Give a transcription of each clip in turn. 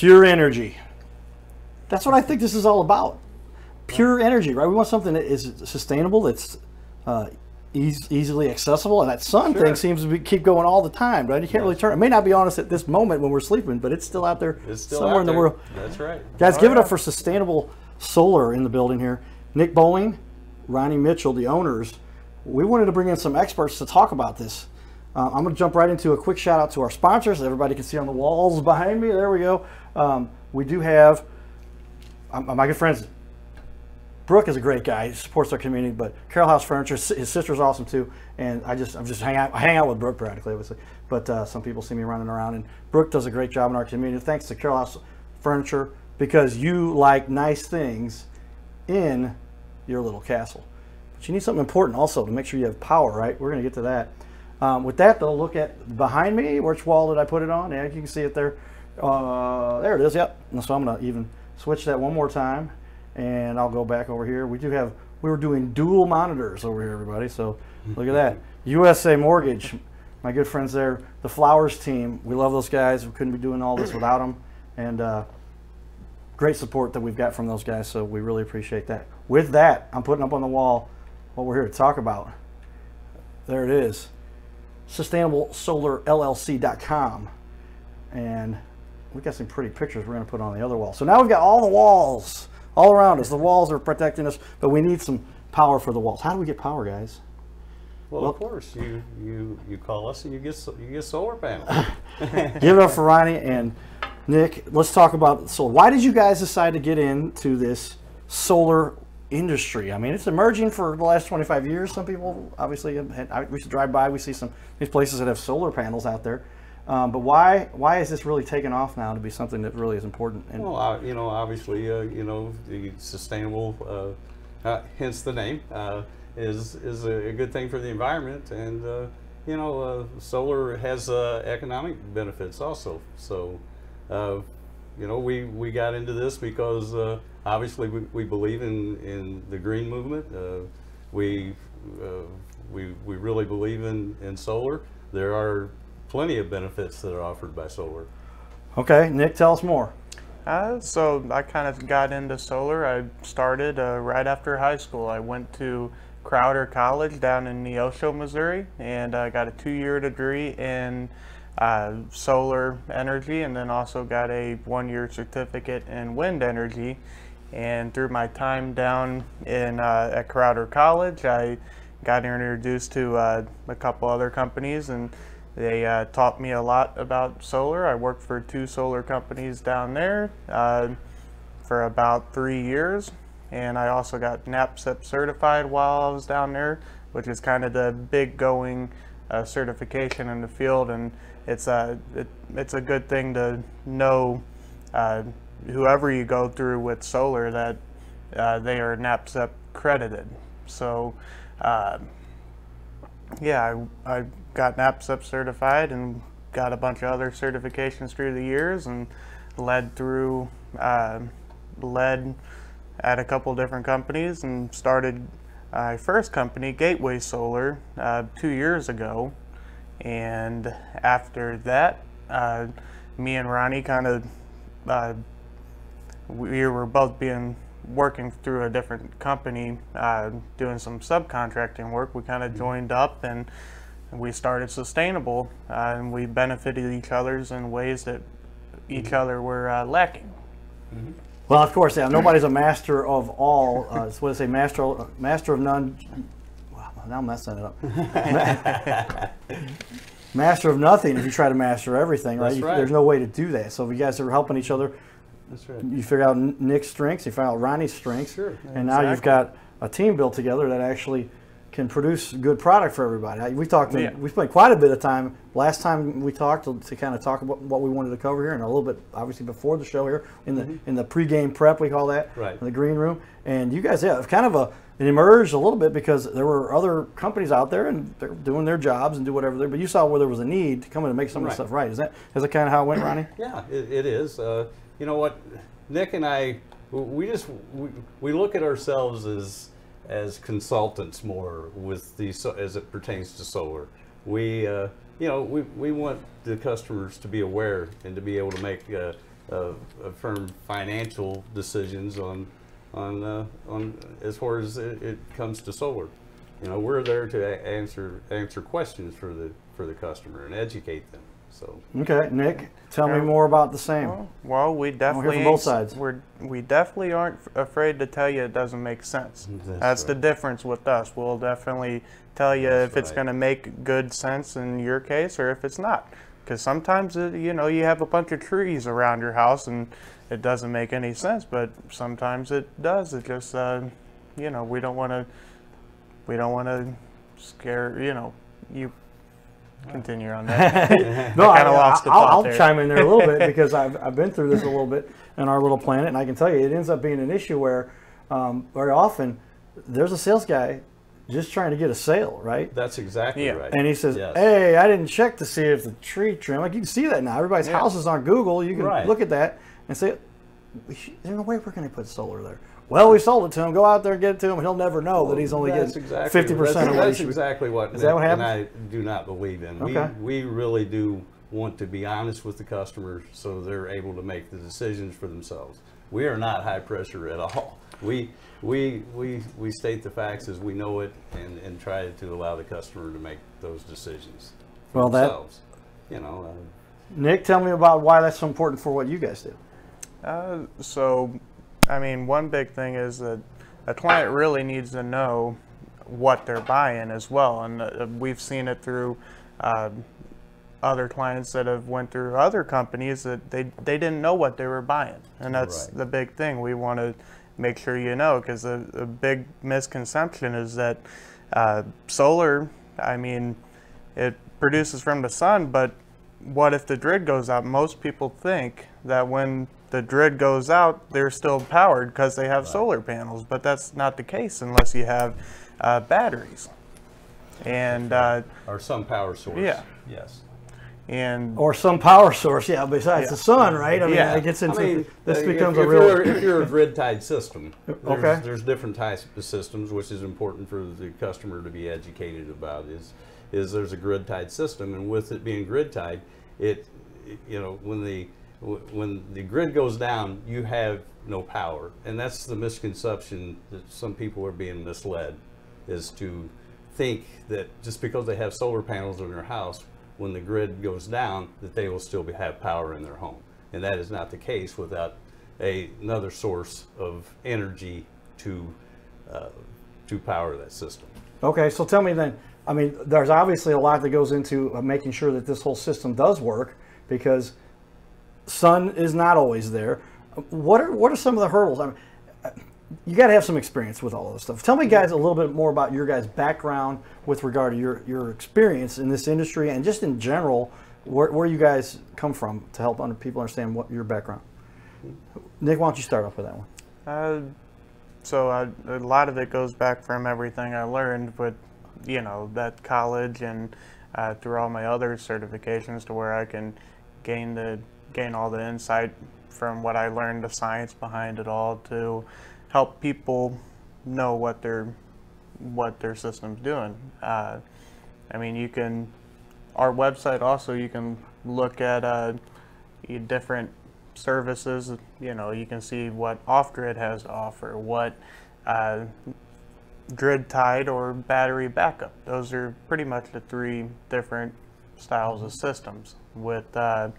pure energy. That's what I think this is all about. Pure energy, right? We want something that is sustainable, that's uh, eas easily accessible, and that sun Sure. thing seems to be, keep going all the time, right? You can't really turn. It may not be on us at this moment when we're sleeping, but it's still out there still somewhere out in the there. world. That's right. Guys, Oh, give it up for sustainable solar in the building here. Nick Boling, Ronnie Mitchell, the owners. We wanted to bring in some experts to talk about this. Uh, I'm going to jump right into a quick shout out to our sponsors. Everybody can see on the walls behind me. There we go. Um, we do have um, my good friends. Brooke is a great guy. He supports our community, but Carroll House Furniture, his sister's awesome too. And I just, I'm just hang out, I hang out with Brooke practically, obviously. But uh, some people see me running around, and Brooke does a great job in our community. Thanks to Carroll House Furniture because you like nice things in your little castle. But you need something important also to make sure you have power, right? We're going to get to that. Um, with that, they'll look at behind me. Which wall did I put it on? Yeah, you can see it there. Uh, there it is. Yep. And so I'm going to even switch that one more time, and I'll go back over here. We do have. We were doing dual monitors over here, everybody. So look at that. USA Mortgage, my good friends there. The Flowers team. We love those guys. We couldn't be doing all this without them. And uh, great support that we've got from those guys, so we really appreciate that. With that, I'm putting up on the wall what we're here to talk about. There it is sustainablesolarllc.com. And we got some pretty pictures we're going to put on the other wall. So now we've got all the walls all around us. The walls are protecting us, but we need some power for the walls. How do we get power, guys? Well, Well- of course, you, you, you call us and you get you get solar panels. Give it up for Ronnie and Nick. Let's talk about solar. Why did you guys decide to get into this solar industry? I mean, it's emerging for the last 25 years. Some people obviously we should drive by. We see some these places that have solar panels out there. Um, but why why is this really taken off now to be something that really is important? And Well, you know, obviously, uh, you know, the sustainable, uh, uh, hence the name, uh, is is a, a good thing for the environment, and uh, you know, solar has economic benefits also. So, you know, we we got into this because obviously we, we believe in in the green movement. Uh, we uh, we we really believe in in solar. There are plenty of benefits that are offered by solar. okay, Nick, tell us more. Uh, so I kind of got into solar. I started uh, right after high school. I went to Crowder College down in Neosho, Missouri, and I got a two-year degree in uh, solar energy, and then also got a one-year certificate in wind energy. And through my time down in uh, at Crowder College, I got introduced to uh, a couple other companies, and they uh, taught me a lot about solar. I worked for two solar companies down there uh, for about three years, and I also got NABCEP certified while I was down there, which is kind of the big going uh, certification in the field, and it's a it, it's a good thing to know uh, whoever you go through with solar that uh, they are NABCEP credited. So. Uh, yeah, I, I got NABCEP certified and got a bunch of other certifications through the years and led through, uh, led at a couple different companies and started my first company, Gateway Solar, uh, two years ago. And after that, uh, me and Ronnie kind of, uh, we were both being working through a different company, uh, doing some subcontracting work. We kind of joined up and we started sustainable, uh, and we benefited each other's in ways that each other were uh, lacking. Well, of course, yeah. Nobody's a master of all. Uh, it's what I say, master, master of none. Wow, now I'm messing it up. master of nothing. If you try to master everything, right? That's You- right. There's no way to do that. So if you guys are helping each other, That's right. you figure out Nick's strengths, you figure out Ronnie's strengths, Sure, and now you've got a team built together that actually can produce good product for everybody. We talked. Yeah. We spent quite a bit of time last time we talked to, to kind of talk about what we wanted to cover here, and a little bit obviously before the show here in the in the pregame prep we call that, Mm-hmm. Right. in the green room. And you guys, yeah, kind of a it emerged a little bit because there were other companies out there and they're doing their jobs and do whatever. They, but you saw where there was a need to come in and make some of Right. this stuff right. Is that is that kind of how it went, Ronnie? Yeah, it, it is. Uh, you know what, Nick and I, we just we, we look at ourselves as as consultants more with the as it pertains to solar. We uh, you know we, we want the customers to be aware and to be able to make uh, uh, firm financial decisions on on uh, on as far as it, it comes to solar. You know, we're there to a- answer answer questions for the for the customer and educate them. So Okay, Nick, tell me more about the same. Well, well, we definitely from both sides. We're, we definitely aren't afraid to tell you it doesn't make sense. That's That's, the difference with us. We'll definitely tell you That's if it's going to make good sense in your case or if it's not. Because sometimes it, you know you have a bunch of trees around your house and it doesn't make any sense, but sometimes it does. It just uh, you know we don't want to we don't want to scare you know you continue on that. no, I kinda lost the I'll, I'll chime in there a little bit because I've, I've been through this a little bit in our little planet, and I can tell you it ends up being an issue where um, very often there's a sales guy just trying to get a sale, right? that's exactly Yeah. right. And he says, Yes. "Hey, I didn't check to see if the tree trim. Like you can see that now. Everybody's Yeah. house is on Google. You can Right. look at that and say, "There's no way we're going to put solar there." Well, we sold it to him. Go out there and get it to him, he'll never know that he's only getting exactly, fifty percent that's, of what he that's exactly what, Is that what Nick and happens? I do not believe in. Okay. We, we really do want to be honest with the customers so they're able to make the decisions for themselves. We are not high pressure at all. We we we we state the facts as we know it and, and try to allow the customer to make those decisions for Well, that- themselves. you know, uh, Nick, tell me about why that's so important for what you guys do. Uh, so, I mean, one big thing is that a client really needs to know what they're buying as well, and uh, we've seen it through uh, other clients that have went through other companies that they they didn't know what they were buying, and that's Right. the big thing. We want to make sure you know because a, a big misconception is that uh, solar. I mean, it produces from the sun, but what if the grid goes out? Most people think that when the grid goes out, they're still powered because they have solar panels, but that's not the case unless you have uh, batteries. And uh, or some power source. Yeah. Yes. and Or some power source, yeah, besides Yeah. the sun, right? I mean, Yeah. it gets into I mean, this uh, becomes if, a if real. You're, if you're a grid tied system, there's, Okay. there's different types of systems, which is important for the customer to be educated about. Is is there's a grid tied system, and with it being grid tied, it you know when the when the grid goes down, you have no power, and that's the misconception that some people are being misled, is to think that just because they have solar panels in their house, when the grid goes down, that they will still be, have power in their home. And that is not the case without a, another source of energy to, uh, to power that system. Okay, so tell me then. I mean, there's obviously a lot that goes into uh, making sure that this whole system does work because sun is not always there. What are what are some of the hurdles? I mean, you got to have some experience with all of this stuff. Tell me, guys, a little bit more about your guys' background with regard to your your experience in this industry and just in general, where, where you guys come from to help under, people understand what your background. Nick, why don't you start off with that one? uh, so I, a lot of it goes back from everything I learned with, you know, that college and uh, through all my other certifications to where I can gain the gain all the insight from what I learned, the science behind it all, to help people know what their what their system's doing. Uh, I mean, you can our website also you can look at uh, different services. You know, you can see what off grid has to offer, what uh, grid tied or battery backup. Those are pretty much the three different styles of systems. With uh,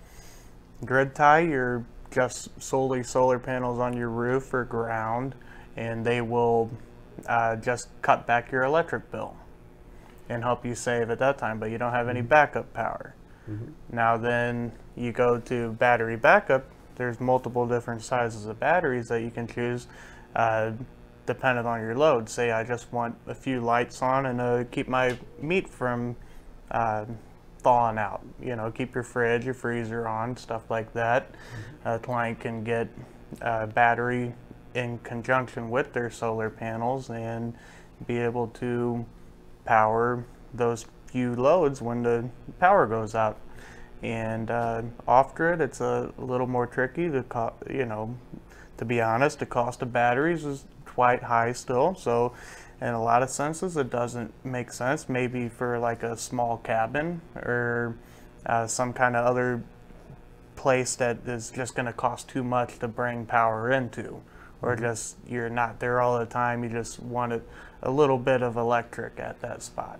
grid tie, you're just solely solar panels on your roof or ground, and they will uh, just cut back your electric bill and help you save at that time, but you don't have any backup power. Now, then you go to battery backup. There's multiple different sizes of batteries that you can choose, uh, dependent on your load. Say, I just want a few lights on and uh, keep my meat from uh, thawing out. You know, keep your fridge, your freezer on, stuff like that. A client can get a battery in conjunction with their solar panels and be able to power those few loads when the power goes out. And uh, off grid, it's a little more tricky. The co- you know, to be honest, the cost of batteries is quite high still. So, in a lot of senses, it doesn't make sense. Maybe for like a small cabin or uh, some kind of other place that is just going to cost too much to bring power into, or Mm-hmm. just you're not there all the time. You just want a little bit of electric at that spot.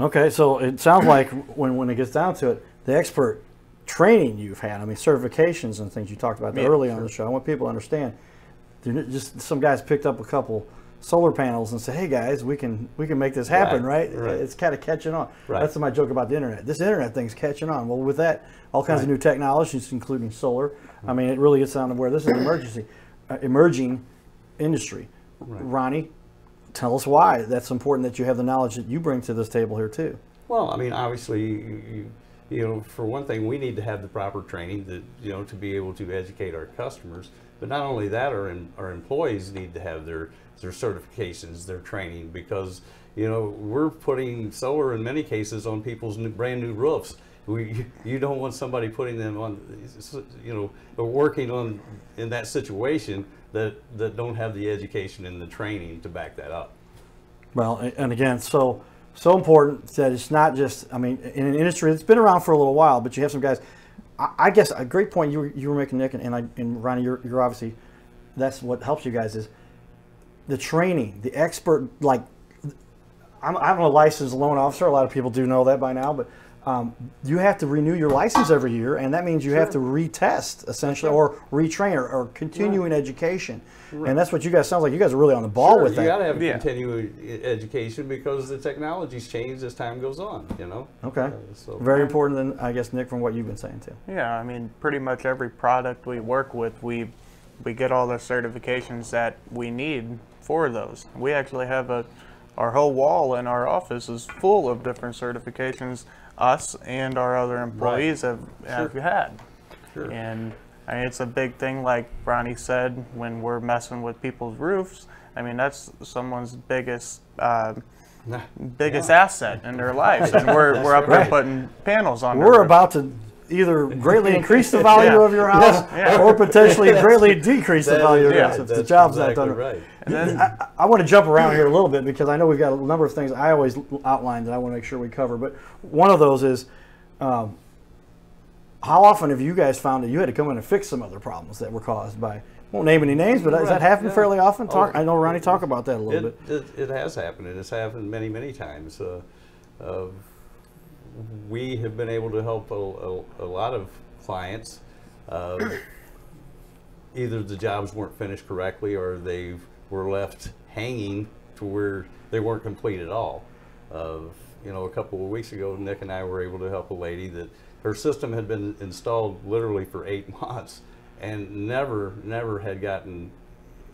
Okay, so it sounds like when, when it gets down to it, the expert training you've had, I mean, certifications and things you talked about Yeah, early on the show, I want people to understand. Just some guys picked up a couple solar panels and say, "Hey guys, we can we can make this happen, right?" Right, right. It's kind of catching on. Right. That's my joke about the internet. This internet thing's catching on. Well, with that, all kinds of new technologies, including solar. I mean, it really gets down to where this is an emergency, uh, emerging industry. Ronnie, tell us why that's important that you have the knowledge that you bring to this table here too. Well, I mean, obviously, you, you, you know, for one thing, we need to have the proper training that you know to be able to educate our customers. But not only that, our our employees need to have their their certifications, their training, because you know we're putting solar in many cases on people's new, brand new roofs. We, you don't want somebody putting them on, you know, or working on in that situation that that don't have the education and the training to back that up. Well, and again, so so important that it's not just. I mean, in an industry that's been around for a little while, but you have some guys. I, guess a great point you were, you were making, Nick, and, and, I, and Ronnie, you're, you're obviously that's what helps you guys is the training, the expert. Like, I'm, I'm a licensed loan officer. A lot of people do know that by now, but. Um, you have to renew your license every year, and that means you have to retest essentially, or retrain, or, or continuing education. And that's what you guys sounds like. You guys are really on the ball Sure, with you that. You got to have Yeah. continuing education because the technologies change as time goes on. You know. Okay. Uh, so Very important, then, I guess, Nick, from what you've been saying too. Yeah, I mean, pretty much every product we work with, we we get all the certifications that we need for those. We actually have a our whole wall in our office is full of different certifications us and our other employees have, have had. Sure. And I mean, it's a big thing, like Ronnie said, when we're messing with people's roofs. I mean, that's someone's biggest uh, biggest asset in their lives, and we're, we're up there putting panels on. We're roof. about to either greatly increase the value Yeah. of your house Yeah. or potentially greatly decrease the value of your right. house if the job's exactly not done. right. And then, I, I want to jump around here a little bit because I know we've got a number of things I always outline that I want to make sure we cover. But one of those is um, how often have you guys found that you had to come in and fix some other problems that were caused by, won't name any names, but does that Right, happen yeah. fairly often? Talk, Oh, I know Ronnie talk about that a little bit. It, it, it has happened, and it's happened many, many times. Uh, uh, we have been able to help a, a, a lot of clients. Uh, either the jobs weren't finished correctly, or they were left hanging to where they weren't complete at all. Uh, you know, a couple of weeks ago, Nick and I were able to help a lady that her system had been installed literally for eight months and never, never had gotten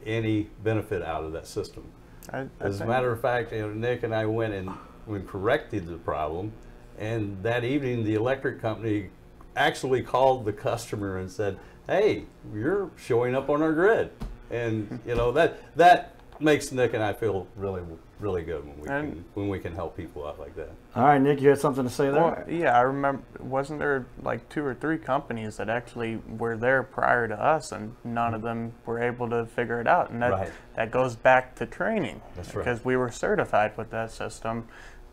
any benefit out of that system. I, I As a matter of fact, you know, Nick and I went and we corrected the problem, and that evening the electric company actually called the customer and said, "Hey, you're showing up on our grid," and you know that that makes Nick and I feel really really good when we And- can when we can help people out like that. All right, Nick, you had something to say there? Well, yeah, I remember. Wasn't there like two or three companies that actually were there prior to us, and none of them were able to figure it out? And that Right. that goes back to training, That's right. because we were certified with that system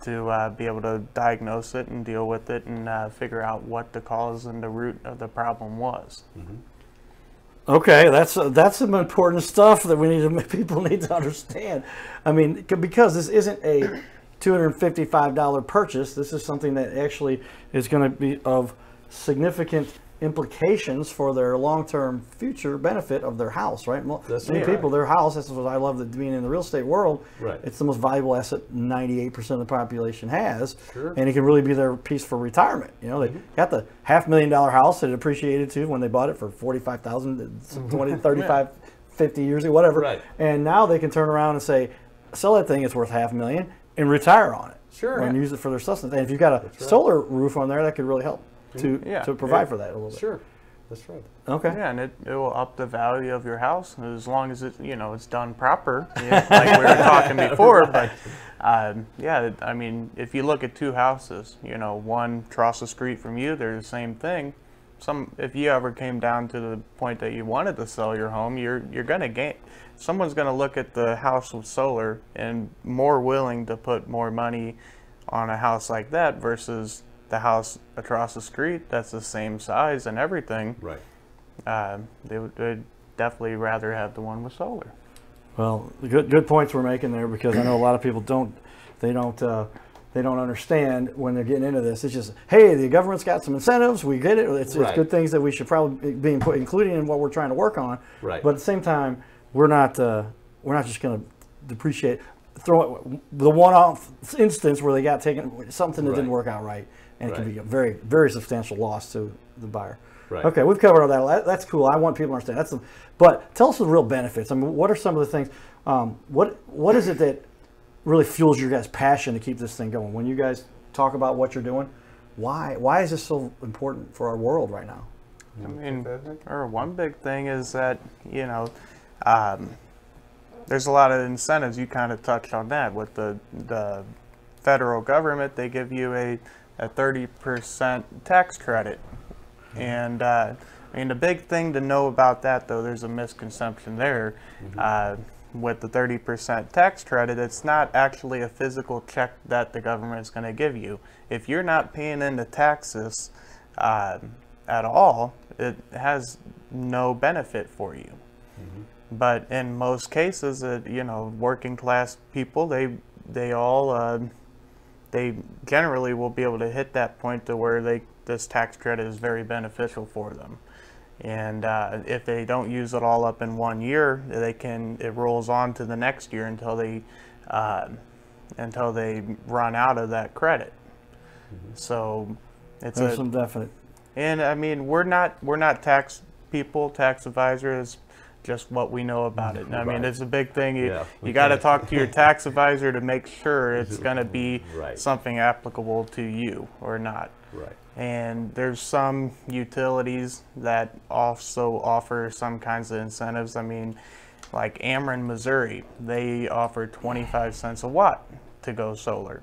to uh, be able to diagnose it and deal with it and uh, figure out what the cause and the root of the problem was. Okay, that's uh, that's some important stuff that we need to people need to understand. I mean, because this isn't a two hundred fifty-five dollar purchase. This is something that actually is going to be of significant implications for their long-term future benefit of their house. Right? That's Many right. people, their house. This is what I love that being in the real estate world. Right. It's the most valuable asset ninety-eight percent of the population has, Sure. and it can really be their piece for retirement. You know, they got the half million dollar house that it appreciated too when they bought it for 45,000, uh, 20, 35, 50 years ago, whatever. Right. And now they can turn around and say, sell that thing, it's worth half a million, and retire on it. Sure. And use it for their sustenance. And if you've got a solar roof on there, that could really help to, Yeah. to provide Yeah. for that a little bit. Sure, that's right. Okay. Yeah, and it, it will up the value of your house as long as it you know it's done proper, yeah, like we were talking before. But um, yeah, I mean, if you look at two houses, you know, one across the street from you, they're the same thing. Some, if you ever came down to the point that you wanted to sell your home, you're you're gonna gain. Someone's gonna look at the house with solar and more willing to put more money on a house like that versus the house across the street that's the same size and everything, Right. uh, they would they'd definitely rather have the one with solar. Well, good good points we're making there because I know a lot of people don't they don't uh, they don't understand when they're getting into this. It's just hey, the government's got some incentives. We get it. It's, it's good things that we should probably be input, including in what we're trying to work on. Right. But at the same time, we're not uh, we're not just going to depreciate throw it, the one-off instance where they got taken something that didn't work out right, and it can be a very very substantial loss to the buyer. Right. Okay, we've covered all that. That- That's cool. I want people to understand. That's the, but tell us the real benefits. I mean, what are some of the things? Um, what what is it that really fuels your guys' passion to keep this thing going? When you guys talk about what you're doing, why why is this so important for our world right now? I mean, or one big thing is that you know, um, there's a lot of incentives. You kind of touched on that with the the federal government. They give you a a 30% tax credit, and uh, I mean the big thing to know about that though, there's a misconception there. Uh, with the 30% tax credit, it's not actually a physical check that the government is going to give you. If you're not paying into taxes uh, at all, it has no benefit for you. But in most cases, uh, you know, working class people, they they all uh, they generally will be able to hit that point to where they this tax credit is very beneficial for them. And uh, if they don't use it all up in one year, they can it rolls on to the next year until they uh, until they run out of that credit. So it's There's a some definite. and I mean, we're not we're not tax people, tax advisors. Just what we know about it. And I mean, it's a big thing. You, Yeah. you got to talk to your tax advisor to make sure it's going to be Right. something applicable to you or not. Right. And there's some utilities that also offer some kinds of incentives. I mean, like Ameren, Missouri, they offer 25 cents a watt to go solar.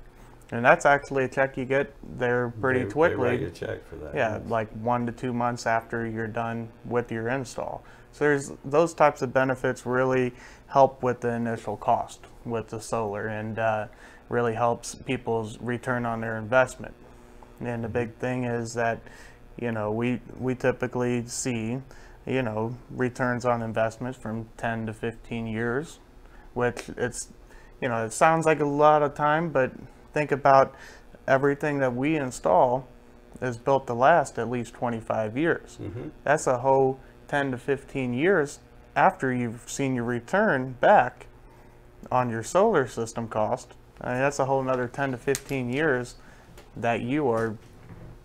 And that's actually a check you get there pretty They- they quickly. write you a check for that. Yeah, like one to two months after you're done with your install. So there's those types of benefits really help with the initial cost with the solar and uh, really helps people's return on their investment. And the big thing is that, you know, we we typically see, you know, returns on investments from 10 to 15 years, which it's, you know, it sounds like a lot of time, but think about everything that we install is built to last at least 25 years. Mhm. That's a whole 10 to 15 years after you've seen your return back on your solar system cost. I mean, that's a whole another 10 to 15 years that you are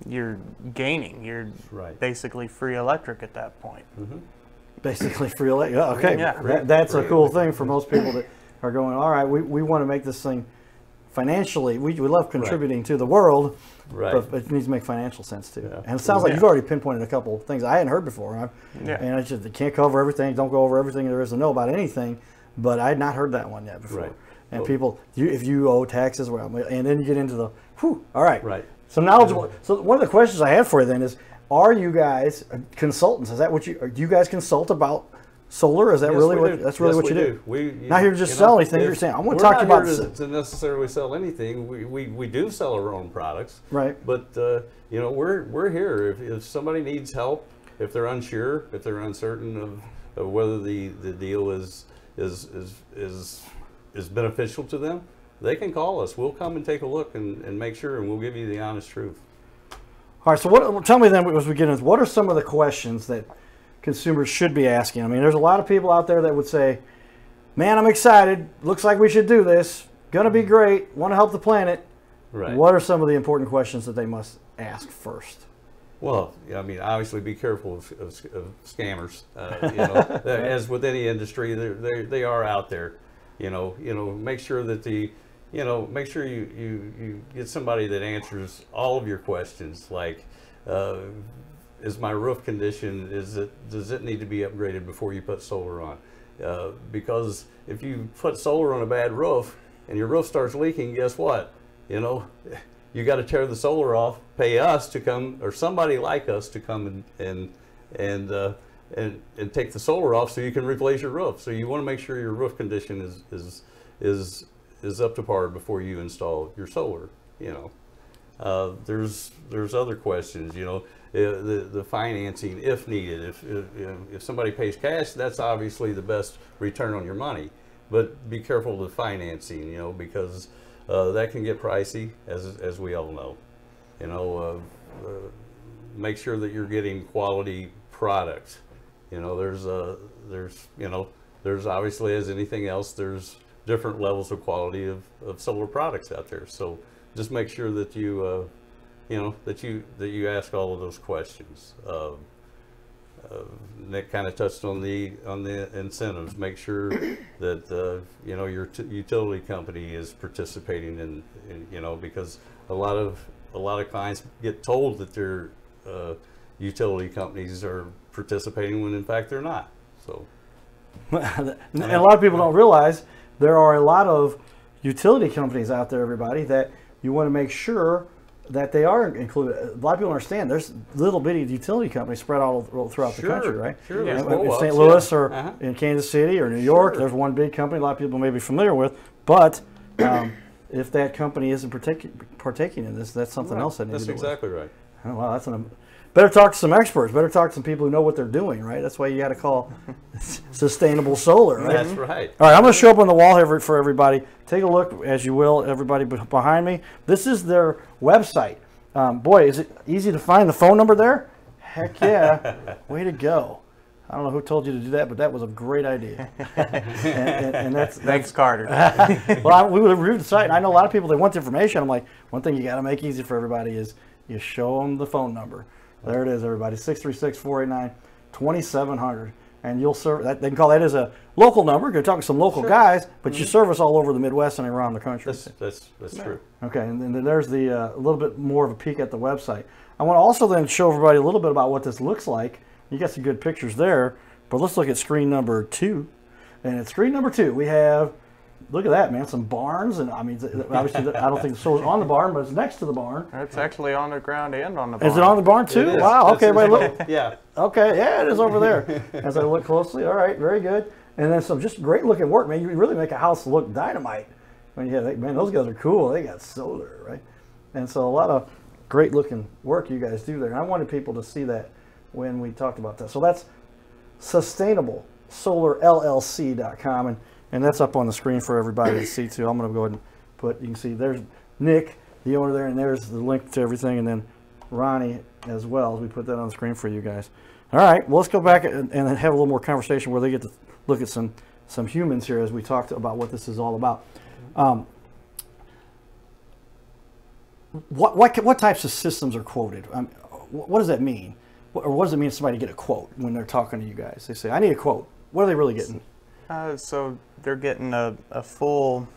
you're gaining. You're Right. basically free electric at that point. Mm-hmm. basically free electric. Okay, Yeah. that, that's a Free cool thing for most people that are going. All right, we, we want to make this thing financially. We, we love contributing to the world, Right. but it needs to make financial sense too. Yeah. And it sounds like Yeah. you've already pinpointed a couple things I hadn't heard before. I, Yeah. and I just they can't cover everything. Don't go over everything there is to know about anything. But I had not heard that one yet before. Right. And Well- people, you, if you owe taxes, well, and then you get into the, whew, all right. Right. So knowledgeable. So one of the questions I have for you then is, are you guys uh, consultants? Is that what you? Do you guys consult about solar? Is that Yes, really what? do. That's really Yes, what you we do. We, you Not here to just you sell know, anything, you're saying, I wanna we're talk not to you about here to, to necessarily sell anything. We, we, we do sell our own products. Right. But uh, you know, we're we're here. If, if somebody needs help, if they're unsure, if they're uncertain of, of whether the, the deal is is is is is beneficial to them, they can call us. We'll come and take a look and, and make sure, and we'll give you the honest truth. All right. So what? Tell me then, as we get into what are some of the questions that consumers should be asking? I mean, there's a lot of people out there that would say, "Man, I'm excited. Looks like we should do this. Gonna be great. Want to help the planet." Right. What are some of the important questions that they must ask first? Well, I mean, obviously, be careful of, of, of scammers. Uh, you know, as with any industry, they they are out there. You know, you know, make sure that the, you know, make sure you you you get somebody that answers all of your questions. Like, uh, is my roof condition? Is it does it need to be upgraded before you put solar on? Uh, because if you put solar on a bad roof and your roof starts leaking, guess what? You know, you got to tear the solar off, pay us to come, or somebody like us to come and and and uh, and, and take the solar off so you can replace your roof. So you want to make sure your roof condition is is is is up to par before you install your solar. You know, Uh, there's there's other questions, you know, the the financing if needed. If, if if somebody pays cash, that's obviously the best return on your money. But be careful with financing, you know, because uh, that can get pricey, as as we all know. You know, uh, uh, make sure that you're getting quality products. You know, there's a there's you know there's obviously as anything else there's different levels of quality of, of solar products out there. So just make sure that you uh, you know that you that you ask all of those questions. Uh, uh, Nick kind of touched on the on the incentives. Make sure that uh, you know your t- utility company is participating in, in, you know because a lot of a lot of clients get told that their uh, utility companies are participating when in fact they're not. So and a lot of people don't realize there are a lot of utility companies out there, everybody, that you want to make sure that they are included. A lot of people understand there's little bitty utility companies spread all throughout the country, right? sure, In- there's in roll-ups, St. yeah. Louis or Uh-huh. in Kansas City or New York, Sure. there's one big company a lot of people may be familiar with. But um, if that company isn't partaking, partaking in this, that's something Right. else that needs that's to with. exactly right. Oh, wow, that's an. Better talk to some experts. Better talk to some people who know what they're doing, right? That's why you got to call sustainable solar, right? That's right. All right, I'm going to show up on the wall here for everybody. Take a look, as you will, everybody behind me. This is their website. Um, boy, is it easy to find the phone number there? Heck yeah. Way to go. I don't know who told you to do that, but that was a great idea. and, and, and that's, Thanks, Carter. well, I, we reviewed the site, and I know a lot of people they want the information. I'm like, one thing you got to make easy for everybody is you show them the phone number. There it is, everybody 636 489 2700. And you'll serve that. They can call that as a local number. You're talking to some local guys, but you service all over the Midwest and around the country. That's that's that's true. Okay, and then there's the uh, a little bit more of a peek at the website. I want to also then show everybody a little bit about what this looks like. You got some good pictures there, but let's look at screen number two. And at screen number two, we have look at that man, some barns, and I mean obviously I don't think the solar's on the barn, but it's next to the barn. it's actually on the ground and on the barn. Is it on the barn too? Wow. Okay, wait, look. exactly- Yeah. Okay, yeah, it is over there. As I look closely, all right, very good. And then some just great looking work, man. You really make a house look dynamite. I mean, yeah, they, man, those guys are cool. They got solar, right? And so a lot of great looking work you guys do there. And I wanted people to see that when we talked about that. So that's sustainable solarllc.com and and that's up on the screen for everybody to see too. I'm going to go ahead and put you can see there's Nick, the owner there, and there's the link to everything, and then Ronnie as well we put that on the screen for you guys. All right, well let's go back and, and have a little more conversation where they get to look at some some humans here as we talked about what this is all about. Um, what what what types of systems are quoted? Um, what, what does that mean? Or what does it mean somebody to get a quote when they're talking to you guys? They say, "I need a quote." What are they really getting? Uh, so they're getting a, a full.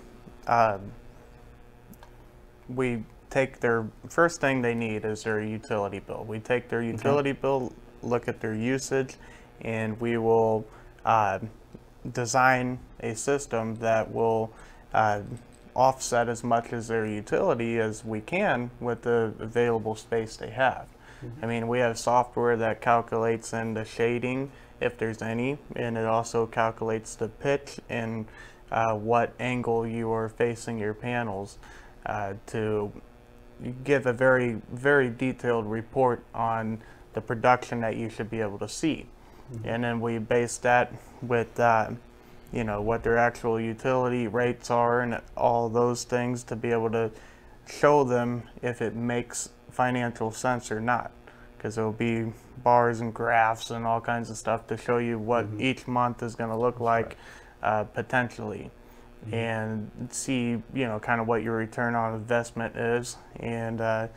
Uh, we take their first thing they need is their utility bill. We take their utility bill, look at their usage, and we will uh, design a system that will uh, offset as much as their utility as we can with the available space they have. I mean, we have software that calculates in the shading if there's any, and it also calculates the pitch and uh, what angle you are facing your panels uh, to give a very, very detailed report on the production that you should be able to see. And then we base that with, uh, you know, what their actual utility rates are and all those things to be able to show them if it makes financial sense or not. Because it'll be bars and graphs and all kinds of stuff to show you what each month is going to look like uh, potentially and see, you know, kind of what your return on investment is. And uh,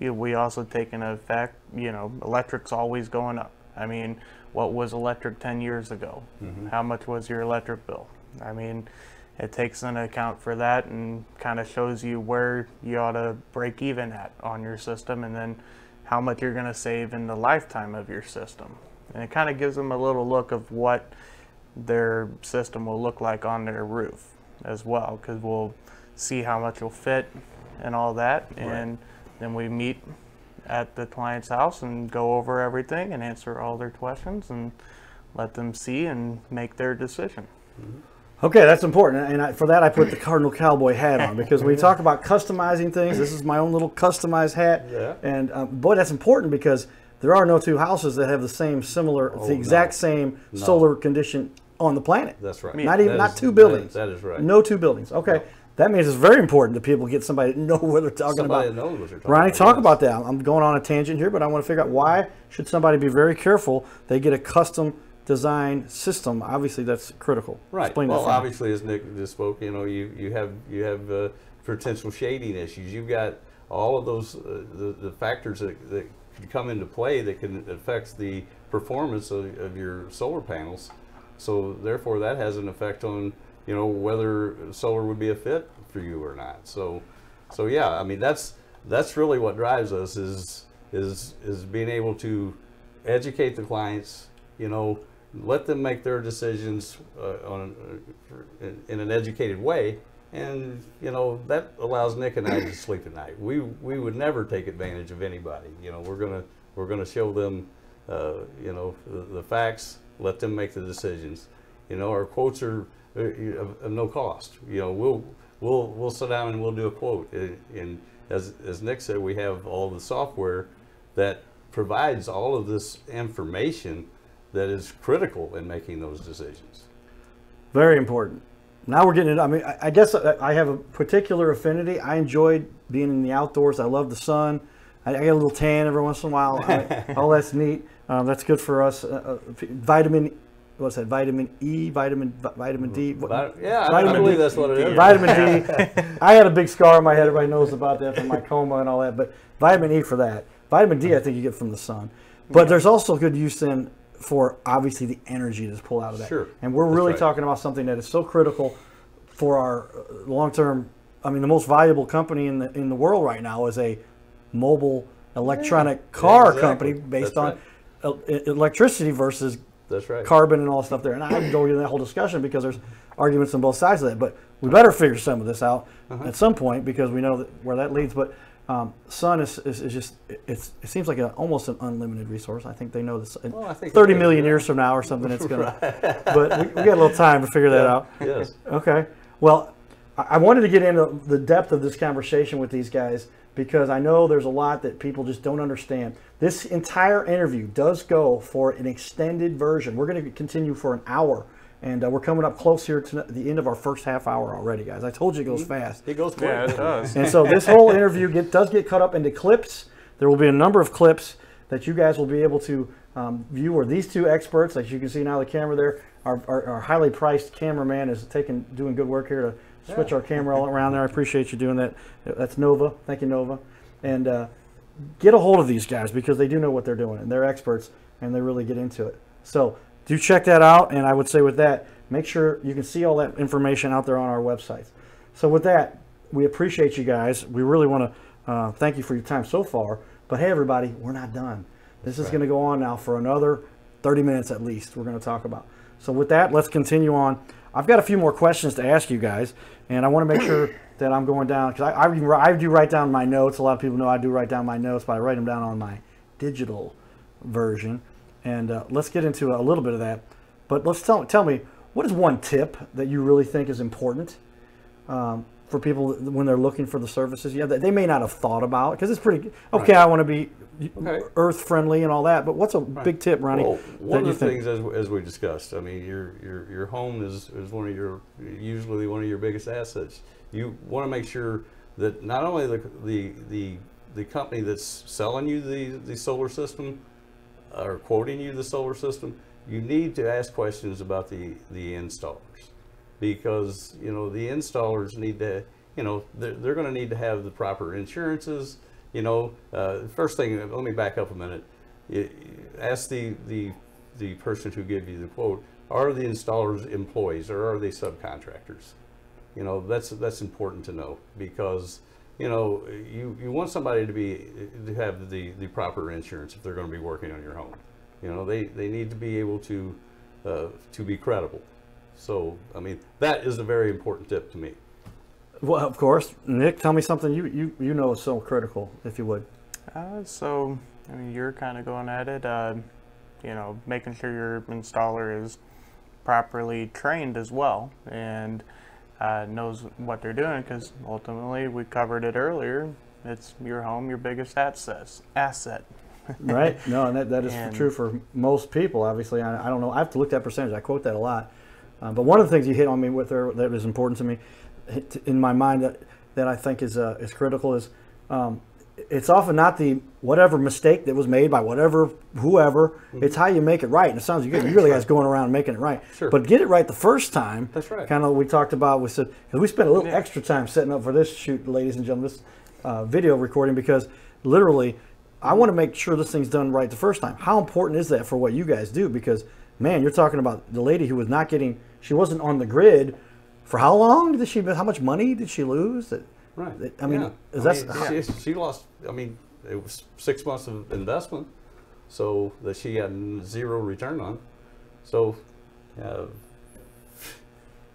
we also take into effect, you know, electric's always going up. I mean, what was electric 10 years ago? How much was your electric bill? I mean, it takes into account for that and kind of shows you where you ought to break even at on your system and then how much you're going to save in the lifetime of your system. And it kind of gives them a little look of what their system will look like on their roof as well because we'll see how much will fit and all that. And then we meet at the client's house and go over everything and answer all their questions and let them see and make their decision mm-hmm. Okay, that's important, and I, for that I put the Cardinal Cowboy hat on because when we talk about customizing things, this is my own little customized hat, Yeah. and um, boy, that's important because there are no two houses that have the same similar, the Oh, exact no. same No. solar condition on the planet. That's right. Not even not is- two buildings. that is right. No two buildings. Okay, that means it's very important that people get somebody that know what they're talking Somebody about. knows what you're talking Ronnie, about. talk yes. about that. I'm going on a tangent here, but I want to figure out why should somebody be very careful they get a custom design system. Obviously, that's critical. Right. Explain well, that. for me. obviously, as Nick just spoke, you know, you, you have you have uh, potential shading issues. You've got all of those uh, the, the factors that, that could come into play that can affect the performance of, of your solar panels. So therefore, that has an effect on you know whether solar would be a fit for you or not. So so yeah, I mean that's that's really what drives us is is is being able to educate the clients. You know, let them make their decisions uh, on uh, in, an educated way, and you know that allows Nick and I to sleep at night. We we would never take advantage of anybody. You know, we're gonna we're gonna show them, uh, you know, the, the facts. Let them make the decisions. You know, our quotes are uh, of, of no cost. You know, we'll we'll we'll sit down and we'll do a quote. And, and as as Nick said, we have all the software that provides all of this information that is critical in making those decisions. Very important. Now we're getting into, I mean, I, I guess I, have a particular affinity. I enjoyed being in the outdoors. I love the sun. I, I get a little tan every once in a while. I, all that's neat. Um, that's good for us. Uh, uh, vitamin, what's that? Vitamin E, vitamin, vitamin D. What- yeah, I- I, Vitamin believe D. that's what it is. Vitamin D. I had a big scar on my head. Everybody knows about that from my coma and all that. But vitamin E for that. Vitamin D, I think you get from the sun. But there's also good use in for obviously the energy that's pulled out of that. Sure. And we're That's really right. talking about something that is so critical for our long term. I mean, the most valuable company in the in the world right now is a mobile electronic car exactly. company based That's on e- electricity versus That's right. carbon and all stuff there. And I can go into that whole discussion because there's arguments on both sides of that. But we better figure some of this out Uh-huh. at some point because we know that where that leads. But um, sun is, is, is just it's it seems like a, almost an unlimited resource. I think they know this. Well, I think Thirty it is, million yeah. years from now or something, it's gonna. But we, we got a little time to figure that out. Yes. Okay. Well, I wanted to get into the depth of this conversation with these guys because I know there's a lot that people just don't understand. This entire interview does go for an extended version. We're going to continue for an hour, and uh, we're coming up close here to the end of our first half hour already, guys. I told you it goes fast. It goes quick. Yeah, it does. And so this whole interview get, does get cut up into clips. There will be a number of clips that you guys will be able to um, view. Or these two experts, as you can see now, the camera there, our, our, our highly priced cameraman is taking doing good work here to switch our camera all around there. I appreciate you doing that. That's Nova. Thank you, Nova. And uh, get a hold of these guys because they do know what they're doing and they're experts and they really get into it. So do check that out. And I would say with that, make sure you can see all that information out there on our websites. So with that, we appreciate you guys. We really want to uh, thank you for your time so far. But hey, everybody, we're not done. This is right. going to go on now for another 30 minutes at least. We're going to talk about. So with that, let's continue on. I've got a few more questions to ask you guys, and I want to make sure that I'm going down because I, I, I do write down my notes. A lot of people know I do write down my notes, but I write them down on my digital version. And uh, let's get into a little bit of that. But let's tell tell me what is one tip that you really think is important um, for people when they're looking for the services? Yeah, that they may not have thought about because it's pretty okay. I want to be Okay. earth friendly and all that, but what's a big tip, Ronnie? Well, that one you of the think? things, as, as we discussed, I mean, your your your home is, is one of your usually one of your biggest assets. You want to make sure that not only the the the, the company that's selling you the, the solar system or quoting you the solar system, you need to ask questions about the the installers. Because you know the installers need to you know they're, they're going to need to have the proper insurances. You know uh, first thing let me back up a minute. Y- ask the the the person who gave you the quote are the installers employees or are they subcontractors? You know that's that's important to know because you know you you want somebody to be to have the the proper insurance if they're going to be working on your home. You know they they need to be able to uh, to be credible. So i mean that is a very important tip to me. Well, of course, Nick, tell me something you you, you know is so critical, if you would. Uh, so, I mean, you're kind of going at it, uh, you know, making sure your installer is properly trained as well. And uh, knows what they're doing because ultimately we covered it earlier. It's your home, your biggest asset. Asset. right? No, and that, that is And- true for most people. Obviously, I, I don't know. I have to look at that percentage. I quote that a lot. Um, but one of the things you hit on me with there that is important to me, in my mind that that I think is uh, is critical is um, it's often not the whatever mistake that was made by whatever whoever. It's how you make it right. And it sounds good. You really guys going around making it right. Sure. But get it right the first time. That's right. Kind of we talked about. We said we spent a little Yeah. extra time setting up for this shoot, ladies and gentlemen, this uh, video recording because literally, I want to make sure this thing's done right the first time. How important is that for what you guys do? Because man, you're talking about the lady who was not getting, she wasn't on the grid for how long did she? How much money did she lose? That, Right. I mean, Yeah. is I mean, she, she lost. I mean, it was six months of investment, so that she had zero return on. So, uh,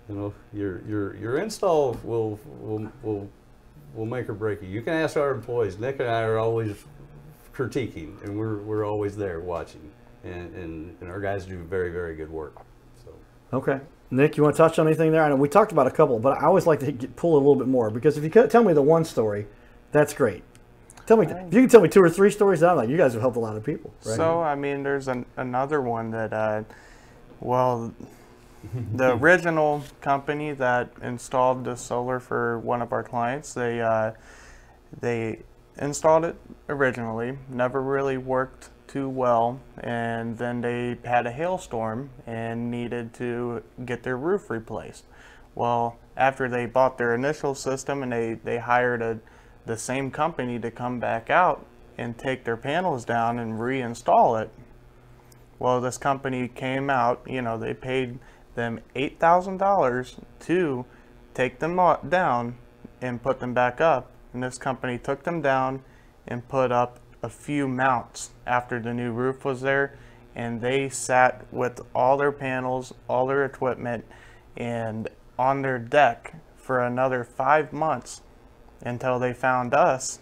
you know, your your your install will will will will make or break you. You can ask our employees. Nick and I are always critiquing, and we're we're always there watching, and and, and our guys do very very good work. So. Okay. Nick, you want to touch on anything there? I know we talked about a couple, but I always like to get, pull a little bit more because if you could tell me the one story, that's great. Tell me, if you can tell me two or three stories, I'm like, you guys have helped a lot of people. Right? So I mean, there's an, another one that, uh, well, the original company that installed the solar for one of our clients, they uh, they installed it originally, never really worked too well, and then they had a hailstorm and needed to get their roof replaced. Well, after they bought their initial system and they, they hired a, the same company to come back out and take their panels down and reinstall it, well, this company came out, you know, they paid them $8,000 to take them down and put them back up. And this company took them down and put up a few mounts after the new roof was there. And they sat with all their panels, all their equipment, and on their deck for another five months until they found us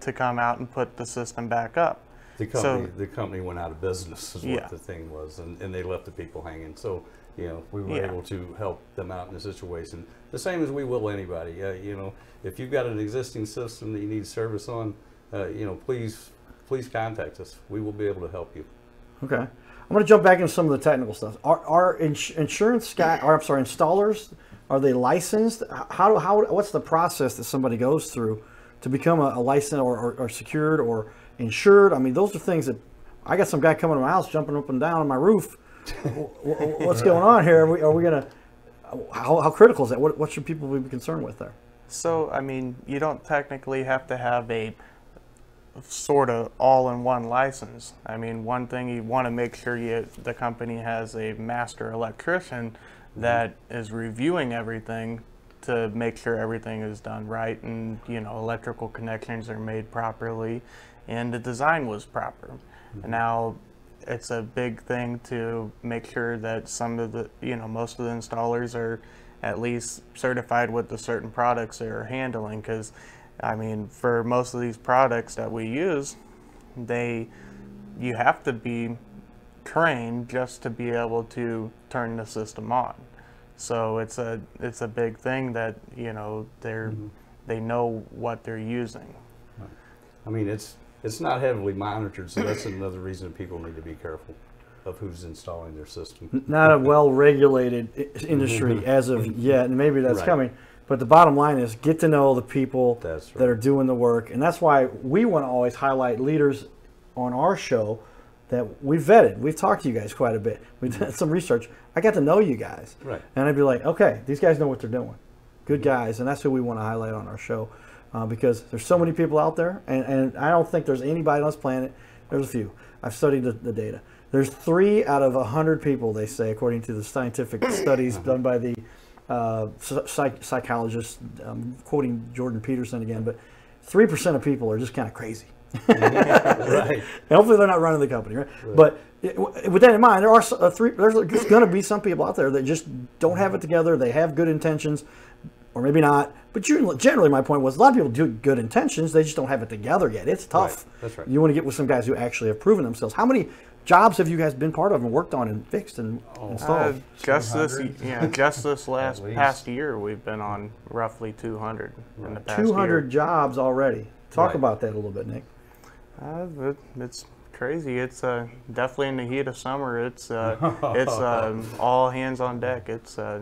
to come out and put the system back up. The So- company, the company went out of business, is Yeah. what the thing was, and, and they left the people hanging. So, you know, we were Yeah. able to help them out in the situation, the same as we will anybody. Uh, you know, if you've got an existing system that you need service on, uh, you know, please, please contact us. We will be able to help you. Okay. I'm going to jump back into some of the technical stuff. Are, are ins- insurance guy, or I'm sorry, installers, are they licensed? How, do- how, what's the process that somebody goes through to become a, a licensed or, or, or secured or insured? I mean, those are things that I got some guy coming to my house jumping up and down on my roof. Wh- wh- What's going on here? Are we, are we going to, how, how critical is that? What, what should people be concerned with there? So, I mean, you don't technically have to have a sort of all-in-one license. I mean, one thing you want to make sure you the company has a master electrician mm-hmm. that is reviewing everything to make sure everything is done right and you know electrical connections are made properly and the design was proper. Mm-hmm. Now it's a big thing to make sure that some of the you know most of the installers are at least certified with the certain products they're handling because I mean for most of these products that we use they you have to be trained just to be able to turn the system on. So it's a it's a big thing that you know they're mm-hmm. they know what they're using. I mean, it's it's not heavily monitored, so that's another reason people need to be careful of who's installing their system. not a well-regulated industry as of yet, and maybe that's Right. coming. But the bottom line is get to know the people That's that are doing the work, and that's why we want to always highlight leaders on our show that we've vetted. We've talked to you guys quite a bit. We've done some research. I got to know you guys, Right. and I'd be like, okay, these guys know what they're doing. Good guys, and that's who we want to highlight on our show uh, because there's so many people out there, and, and I don't think there's anybody on this planet. There's a few. I've studied the, the data. There's three out of a hundred people, they say, according to the scientific studies done by the uh, psych- psychologist, um, quoting Jordan Peterson again, but three percent of people are just kind of crazy. right. And hopefully they're not running the company, right? But it, with that in mind, there are s- uh, three. There's going to be some people out there that just don't have it together. They have good intentions, or maybe not. But generally, generally, my point was a lot of people do good intentions. They just don't have it together yet. It's tough. Right. That's right. You want to get with some guys who actually have proven themselves. How many jobs have you guys been part of and worked on and fixed and Oh. installed? Uh, just this, yeah, just this last past year, we've been on roughly 200 in the past 200 year. jobs already. Talk Right. about that a little bit, Nick. Uh, it, it's crazy. It's uh, definitely in the heat of summer. It's uh, it's um, all hands on deck. It's a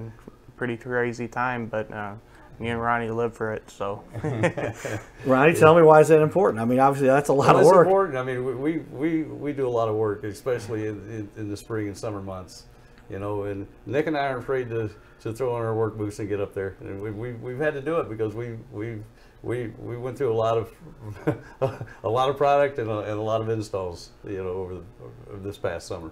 pretty crazy time, but uh, me and Ronnie live for it. So Ronnie, tell me why is that important? I mean, obviously that's a lot Well, of work. important. I mean, we, we, we, we do a lot of work, especially in, in, in the spring and summer months. You know, and Nick and I aren't afraid to, to throw on our work boots and get up there. And we, we, we've had to do it because we, we, we, we went through a lot of a lot of product and a, and a lot of installs. You know, over, the, over this past summer.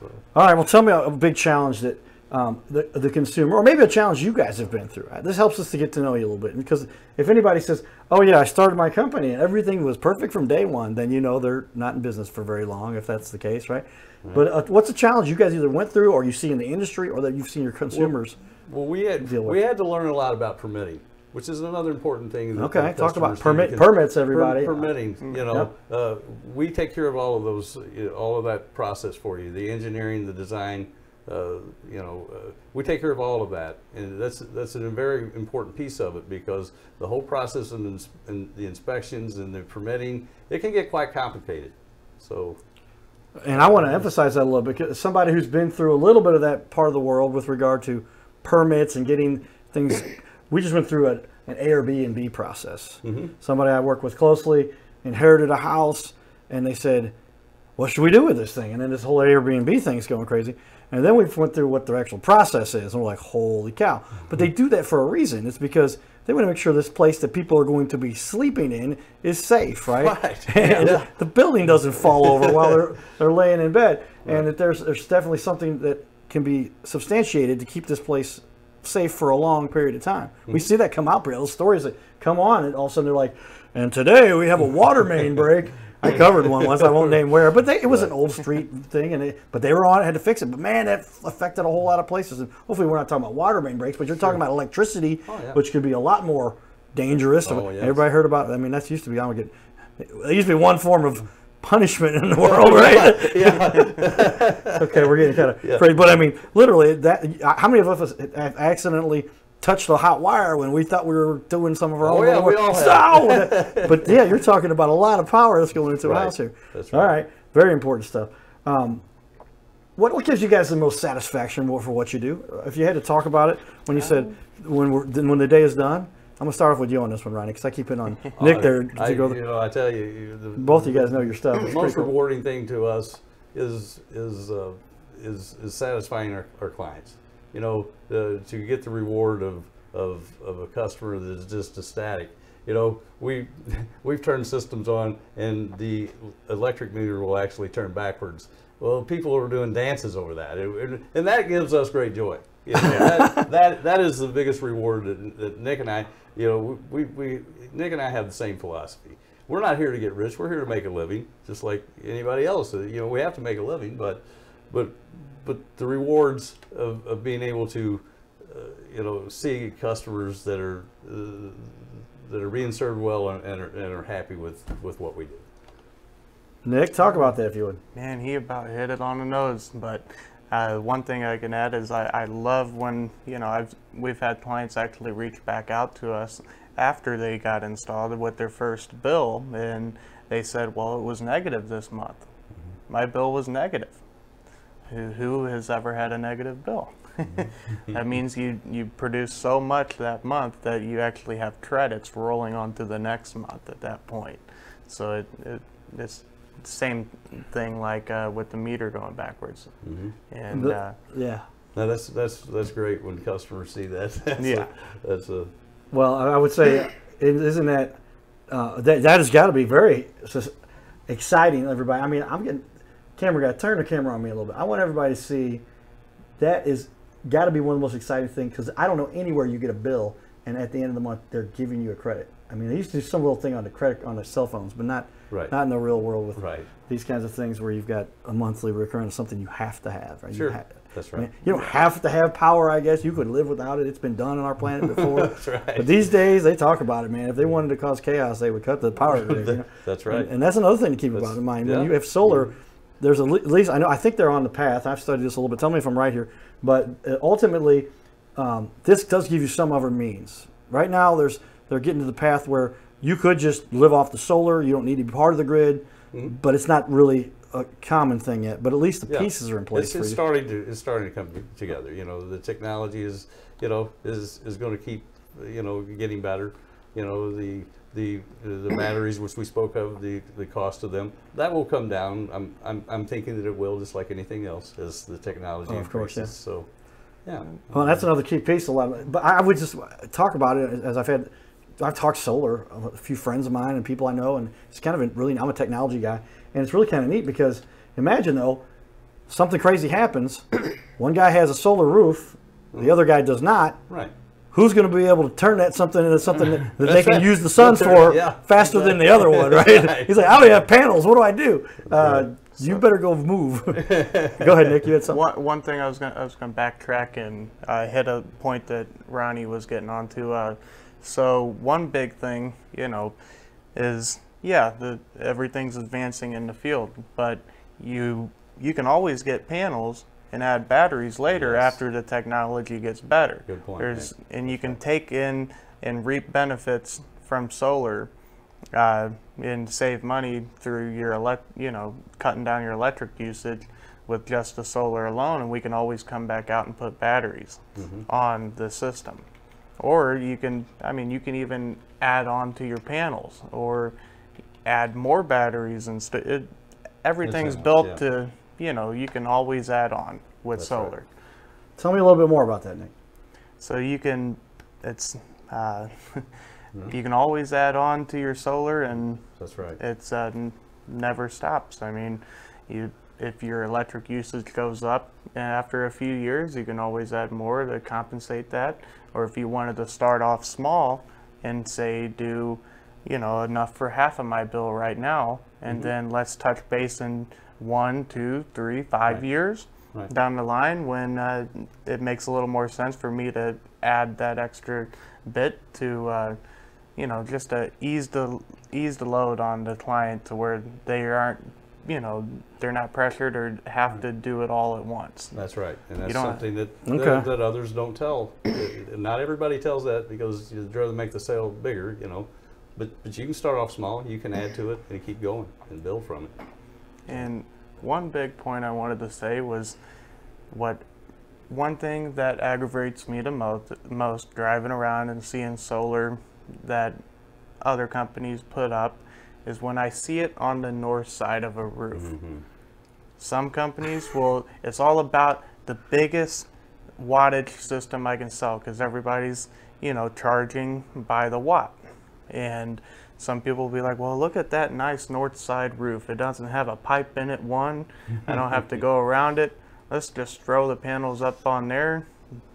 So. All right, well, tell me a, a big challenge that um, the, the consumer, or maybe a challenge you guys have been through. This helps us to get to know you a little bit. Because if anybody says, oh, yeah, I started my company and everything was perfect from day one, then you know they're not in business for very long if that's the case, right? But uh, what's a challenge you guys either went through or you see in the industry or that you've seen your consumers? Well, we had Deal with. we had to learn a lot about permitting, which is another important thing. Okay, talk about permit- can- permits, per- everybody. permitting, you know, uh, we take care of all of those, you know, all of that process for you. The engineering, the design, uh, you know, uh, we take care of all of that, and that's that's a very important piece of it because the whole process and, ins- and the inspections and the permitting, it can get quite complicated. So. And I want to emphasize that a little bit because somebody who's been through a little bit of that part of the world with regard to permits and getting things. We just went through a, an A or B and B process. Somebody I work with closely inherited a house, and they said, "What should we do with this thing?" And then this whole Airbnb thing is going crazy. And then we went through what their actual process is, and we're like, "Holy cow!" But they mm-hmm. do that for a reason. It's because they want to make sure this place that people are going to be sleeping in is safe, right? Right. And Yeah. the building doesn't fall over while they're they're laying in bed, and that there's there's definitely something that can be substantiated to keep this place safe for a long period of time. We mm-hmm. see that come out, Brett. Those stories that come on, and all of a sudden they're like, and today we have a water main break. I covered one once. I won't name where, but they, it was an old street thing, and it, but they were on it, had to fix it. But man, that affected a whole lot of places. And hopefully, we're not talking about water main breaks, but you're talking about electricity, Oh, yeah. which could be a lot more dangerous. Oh, yes. Everybody heard about. I mean, that's used to be. I'm gonna get. It used to be one form of punishment in the world, right? yeah. okay, we're getting kind of Yeah. crazy, but I mean, literally, that. How many of us have accidentally touched the hot wire when we thought we were doing some of our Oh, own? yeah, little we work? all have. So, but yeah, you're talking about a lot of power that's going into a Right. house here. That's All right. right, very important stuff. Um, what, what gives you guys the most satisfaction for what you do? If you had to talk about it, when you said when we're when the day is done, I'm gonna start off with you on this one, Ronnie, because I keep it on Nick there. to I, go you know, I tell you, you- the, both of you guys know your stuff. the It's most pretty cool. rewarding thing to us is is uh, is is satisfying our, our clients. You know, uh, to get the reward of, of of a customer that is just ecstatic. You know, we we've turned systems on, and the electric meter will actually turn backwards. Well, people are doing dances over that, and, and- and that gives us great joy. You know, that, that that is the biggest reward that, that Nick and I, you know, we, we Nick and I have the same philosophy. We're not here to get rich. We're here to make a living, just like anybody else. Uh, You know, we have to make a living, but but but the rewards of, of being able to, uh, you know, see customers that are uh, that are being served well and, and, are, and are happy with with what we do. Nick, talk about that if you would. Man, he about hit it on the nose. But uh, one thing I can add is I, I love when you know I've we've had clients actually reach back out to us after they got installed with their first bill, and they said, "Well, it was negative this month. My bill was negative. Who, who has ever had a negative bill?" that means you, you produce so much that month that you actually have credits rolling on to the next month at that point. So it, it it's same thing like uh, with the meter going backwards. And The- uh, Yeah. Now that's that's that's great when customers see that. That's Yeah. a, that's a Well, I I would say, isn't that uh, that that has got to be very exciting? Everybody, I mean, I'm getting camera guy. Turn the camera on me a little bit. I want everybody to see that is got to be one of the most exciting things because I don't know anywhere you get a bill and at the end of the month they're giving you a credit. I mean, they used to do some little thing on the credit on the cell phones, but not Right. not in the real world with right. these kinds of things where you've got a monthly recurring something you have to have. Right? You Sure. ha- That's I mean, right. you don't have to have power, I guess. You could live without it. It's been done on our planet before. That's right. But these days, they talk about it, man. If they wanted to cause chaos, they would cut the power grid. You know? That's right. And, and that's another thing to keep That's- about in mind. yeah. When you have solar, mm-hmm. There's a, at least I know I think they're on the path. I've studied this a little bit. Tell me if I'm right here, but uh, ultimately, um, this does give you some other means. Right now, there's they're getting to the path where you could just live off the solar. You don't need to be part of the grid, but it's not really a common thing yet. But at least the Yeah. pieces are in place It's, for it's starting to it's starting to come together. You know, the technology is you know is is going to keep you know getting better. You know, the the the batteries which we spoke of, the the cost of them that will come down. I'm I'm, I'm thinking that it will, just like anything else, as the technology Oh, of course, increases. So, yeah. Well, that's another key piece. A lot, but I would just talk about it as I've had. I've talked solar. Uh, a few friends of mine and people I know, and it's kind of a really. I'm a technology guy, and it's really kind of neat because imagine though, something crazy happens. One guy has a solar roof, the mm-hmm. other guy does not. Right. Who's going to be able to turn that something into something that, that they can right. use the sun That's for yeah, faster than the other one, right? Right. He's like, I don't have panels. What do I do? Uh, right. You better go move. go ahead, Nick. You had something. One, one thing I was gonna I was gonna backtrack and uh, hit a point that Ronnie was getting onto. Uh, so one big thing, you know, is yeah, the everything's advancing in the field, but you you can always get panels and add batteries later Yes. after the technology gets better. Good point, There's and you can take in and reap benefits from solar uh, and save money through your elect, you know, cutting down your electric usage with just the solar alone, and we can always come back out and put batteries on the system. Or you can, I mean, you can even add on to your panels or add more batteries and st- it, everything's in, built yeah. to, you know, you can always add on with That's right. solar. Tell me a little bit more about that, Nick. So you can, it's, uh, you can always add on to your solar and That's right. it's uh, n- never stops. I mean, you if your electric usage goes up after a few years, you can always add more to compensate that. Or if you wanted to start off small and say do, you know, enough for half of my bill right now, and then let's touch base in one, two, three, five Right. years Right. down the line when uh, it makes a little more sense for me to add that extra bit to, uh, you know, just to ease the ease the load on the client to where they aren't, you know, they're not pressured or have to do it all at once. That's right, and that's don't- something that, Okay. that that others don't tell. Not everybody tells that because you'd rather make the sale bigger, you know. But but you can start off small. You can add to it and keep going and build from it. And one big point I wanted to say was what one thing that aggravates me the most, most driving around and seeing solar that other companies put up is when I see it on the north side of a roof. Mm-hmm. Some companies will, it's all about the biggest wattage system I can sell because everybody's, you know, charging by the watt. And some people will be like, well, look at that nice north side roof. It doesn't have a pipe in it, one. I don't have to go around it. Let's just throw the panels up on there.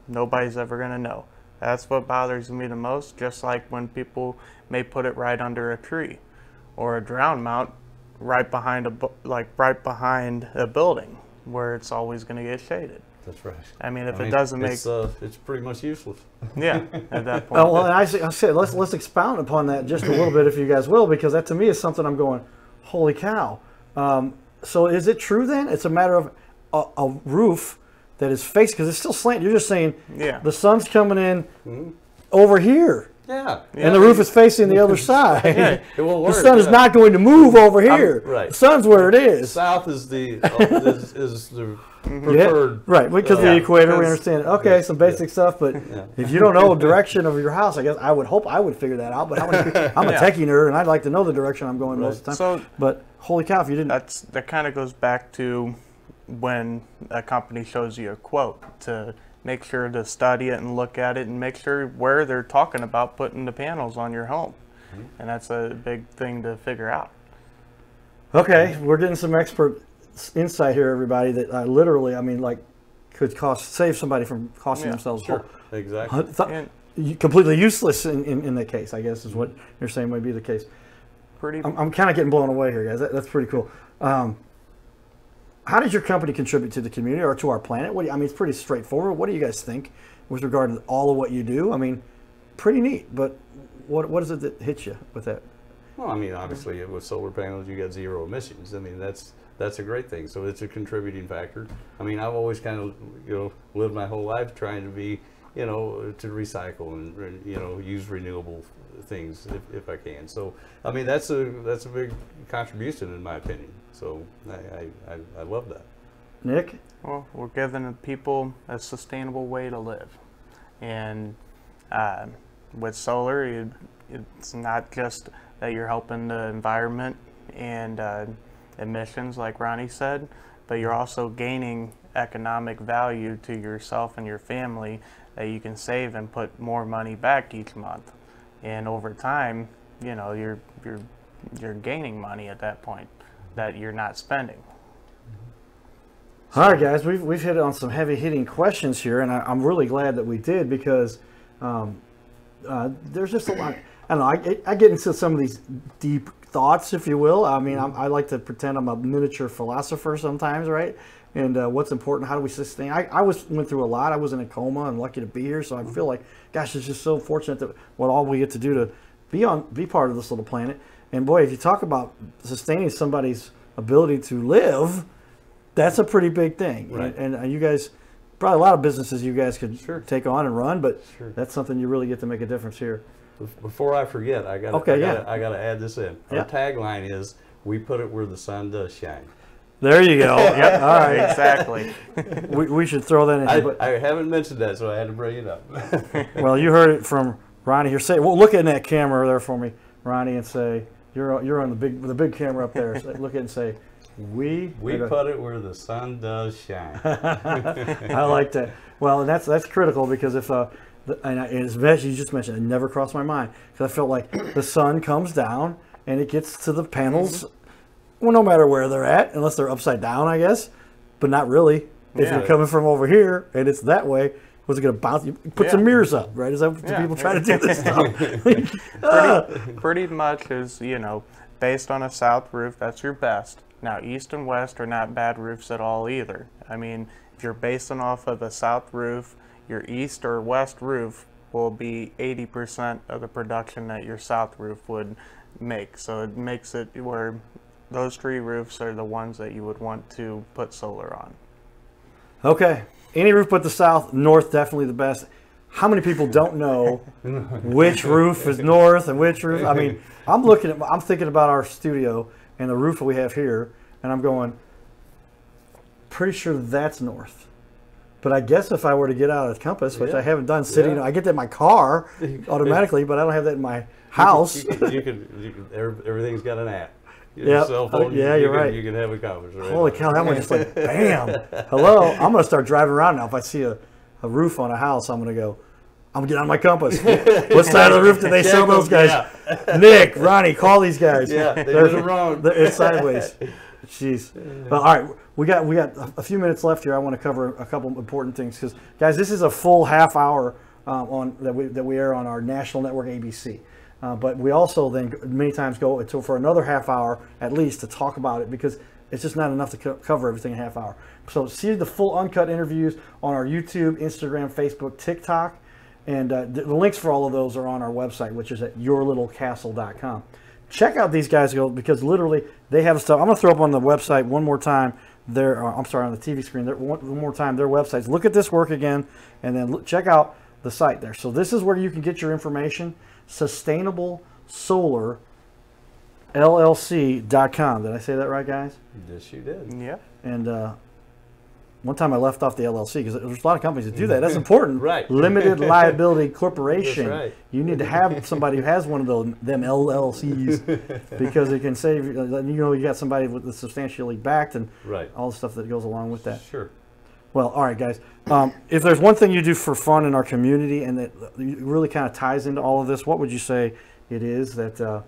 Nobody's ever going to know. That's what bothers me the most, just like when people may put it right under a tree or a ground mount right behind a like right behind a building where it's always going to get shaded. That's right. I mean, if I it doesn't make it's, uh, it's pretty much useless. yeah at that point. Oh, well, and I, say- I said let's let's expound upon that just a little bit, if you guys will, because that to me is something I'm going, holy cow. Um, so is it true then? It's a matter of a, a roof that is faced because it's still slant. You're just saying Yeah. the sun's coming in over here, Yeah. and the roof is facing the other side. It will The work. The sun is not going to move over here. right. The sun's where it is. South is the uh, is, is the Yeah, preferred. right, because of the equator, we because- understand. Okay, some basic stuff, but Yeah. if you don't know the direction of your house, I guess I would hope I would figure that out. But how many people, I'm a Yeah. techie nerd, and I'd like to know the direction I'm going most of the time. So but holy cow, if you didn't, that's that kind of goes back to when a company shows you a quote to make sure to study it and look at it and make sure where they're talking about putting the panels on your home. And that's a big thing to figure out. okay, we're getting some expert insight here, everybody. That uh, literally, I mean, like, could cost save somebody from costing Yeah, themselves Sure. whole- Exactly. th- th- And completely useless in, in, in that case. I guess is what you're saying would be the case. pretty I'm, I'm kind of getting blown away here, guys. That, that's pretty cool. Um, how does your company contribute to the community or to our planet? What do you, I mean, it's pretty straightforward. What do you guys think with regard to all of what you do? I mean, pretty neat. But what what is it that hits you with that? Well, I mean, obviously, with solar panels, you got zero emissions. I mean, that's that's a great thing. So it's a contributing factor. I mean, I've always kind of you know lived my whole life trying to be you know to recycle and you know use renewable things if, if I can. So I mean that's a that's a big contribution in my opinion. So I I, I, I love that. Nick? Well, we're giving the people a sustainable way to live. And uh, with solar, you, it's not just that you're helping the environment and uh, emissions, like Ronnie said, but you're also gaining economic value to yourself and your family that you can save and put more money back each month. And over time, you know, you're you're you're gaining money at that point that you're not spending. All right, guys, we've, we've hit on some heavy hitting questions here, and I, I'm really glad that we did because um, uh, there's just a lot. I don't know. I, I get into some of these deep thoughts, if you will. I mean, I'm, I like to pretend I'm a miniature philosopher sometimes, right? And uh, what's important? How do we sustain? I, I was went through a lot. I was in a coma. I'm lucky to be here, so I feel like, gosh, it's just so fortunate that what all we get to do to be on, be part of this little planet. And boy, if you talk about sustaining somebody's ability to live, that's a pretty big thing. Right. And, and you guys, probably a lot of businesses you guys could Sure. take on and run, but Sure. that's something you really get to make a difference here. Before I forget, I got Okay, I gotta, yeah. I got to add this in. Our Yeah. tagline is "We put it where the sun does shine." There you go. Yep, All right. exactly. We, we should throw that in. I, but, I haven't mentioned that, so I had to bring it up. well, you heard it from Ronnie here. Say, well, look in that camera there for me, Ronnie, and say you're you're on the big the big camera up there. Say- look at it and say, we we put it where the sun does shine. I like that. Well, and that's that's critical because if uh, the, and I, as Vesh, you just mentioned, it never crossed my mind because I felt like the sun comes down and it gets to the panels, well, no matter where they're at, unless they're upside down, I guess, but not really. If Yeah. you're coming from over here and it's that way, was it going to bounce? You put Yeah. some mirrors up, right? Is that what Yeah. people try to do this stuff? Ah. pretty much is you know based on a south roof that's your best now east and west are not bad roofs at all either i mean if you're basing off of a south roof your east or west roof will be 80% of the production that your south roof would make so it makes it where those three roofs are the ones that you would want to put solar on Okay. Any roof but the south, north definitely the best. How many people don't know which roof is north and which roof? I mean, I'm looking at, I'm thinking about our studio and the roof that we have here, and I'm going, pretty sure that's north. But I guess if I were to get out of the compass, which I haven't done sitting, Yeah. I get that in my car automatically, but I don't have that in my house. You can, you you every- everything's got an app. Your Yep. cell Oh, phone. yeah, you you're can, right. You can have a conversation. Holy cow, that one just like bam. Hello. I'm gonna start driving around now. If I see a, a roof on a house, I'm gonna go, I'm gonna get on my compass. what side of the roof did they sell those guys? Nick, Ronnie, call these guys. Yeah, they They're- did it wrong. It's sideways. Jeez. Well, all right, we got we got a- a few minutes left here. I want to cover a couple important things because, guys, this is a full half hour um, on that we that we air on our national network ABC. Uh, but we also then many times go to, for another half hour at least to talk about it because it's just not enough to co- cover everything in a half hour. So see the full uncut interviews on our YouTube, Instagram, Facebook, TikTok, and uh, the, the links for all of those are on our website, which is at yourlittlecastle.com. Check out these guys because literally they have stuff. I'm gonna throw up on the website one more time. Their, uh, I'm sorry, on the TV screen. Their, one, one more time, their websites. Look at this work again, and then look, check out the site there. So this is where you can get your information. Sustainable Solar LLC.com. Did I say that right, guys? Yes, you did. yeah And uh, one time I left off the LLC because there's a lot of companies that do that. That's important. Right. Limited Liability Corporation. That's right. You need to have somebody who has one of those them LLCs because it can save. You you know, you got somebody with the substantially backed and Right. all the stuff that goes along with that. Sure. Well, all right, guys. Um, if there's one thing you do for fun in our community and that really kind of ties into all of this, what would you say it is that uh,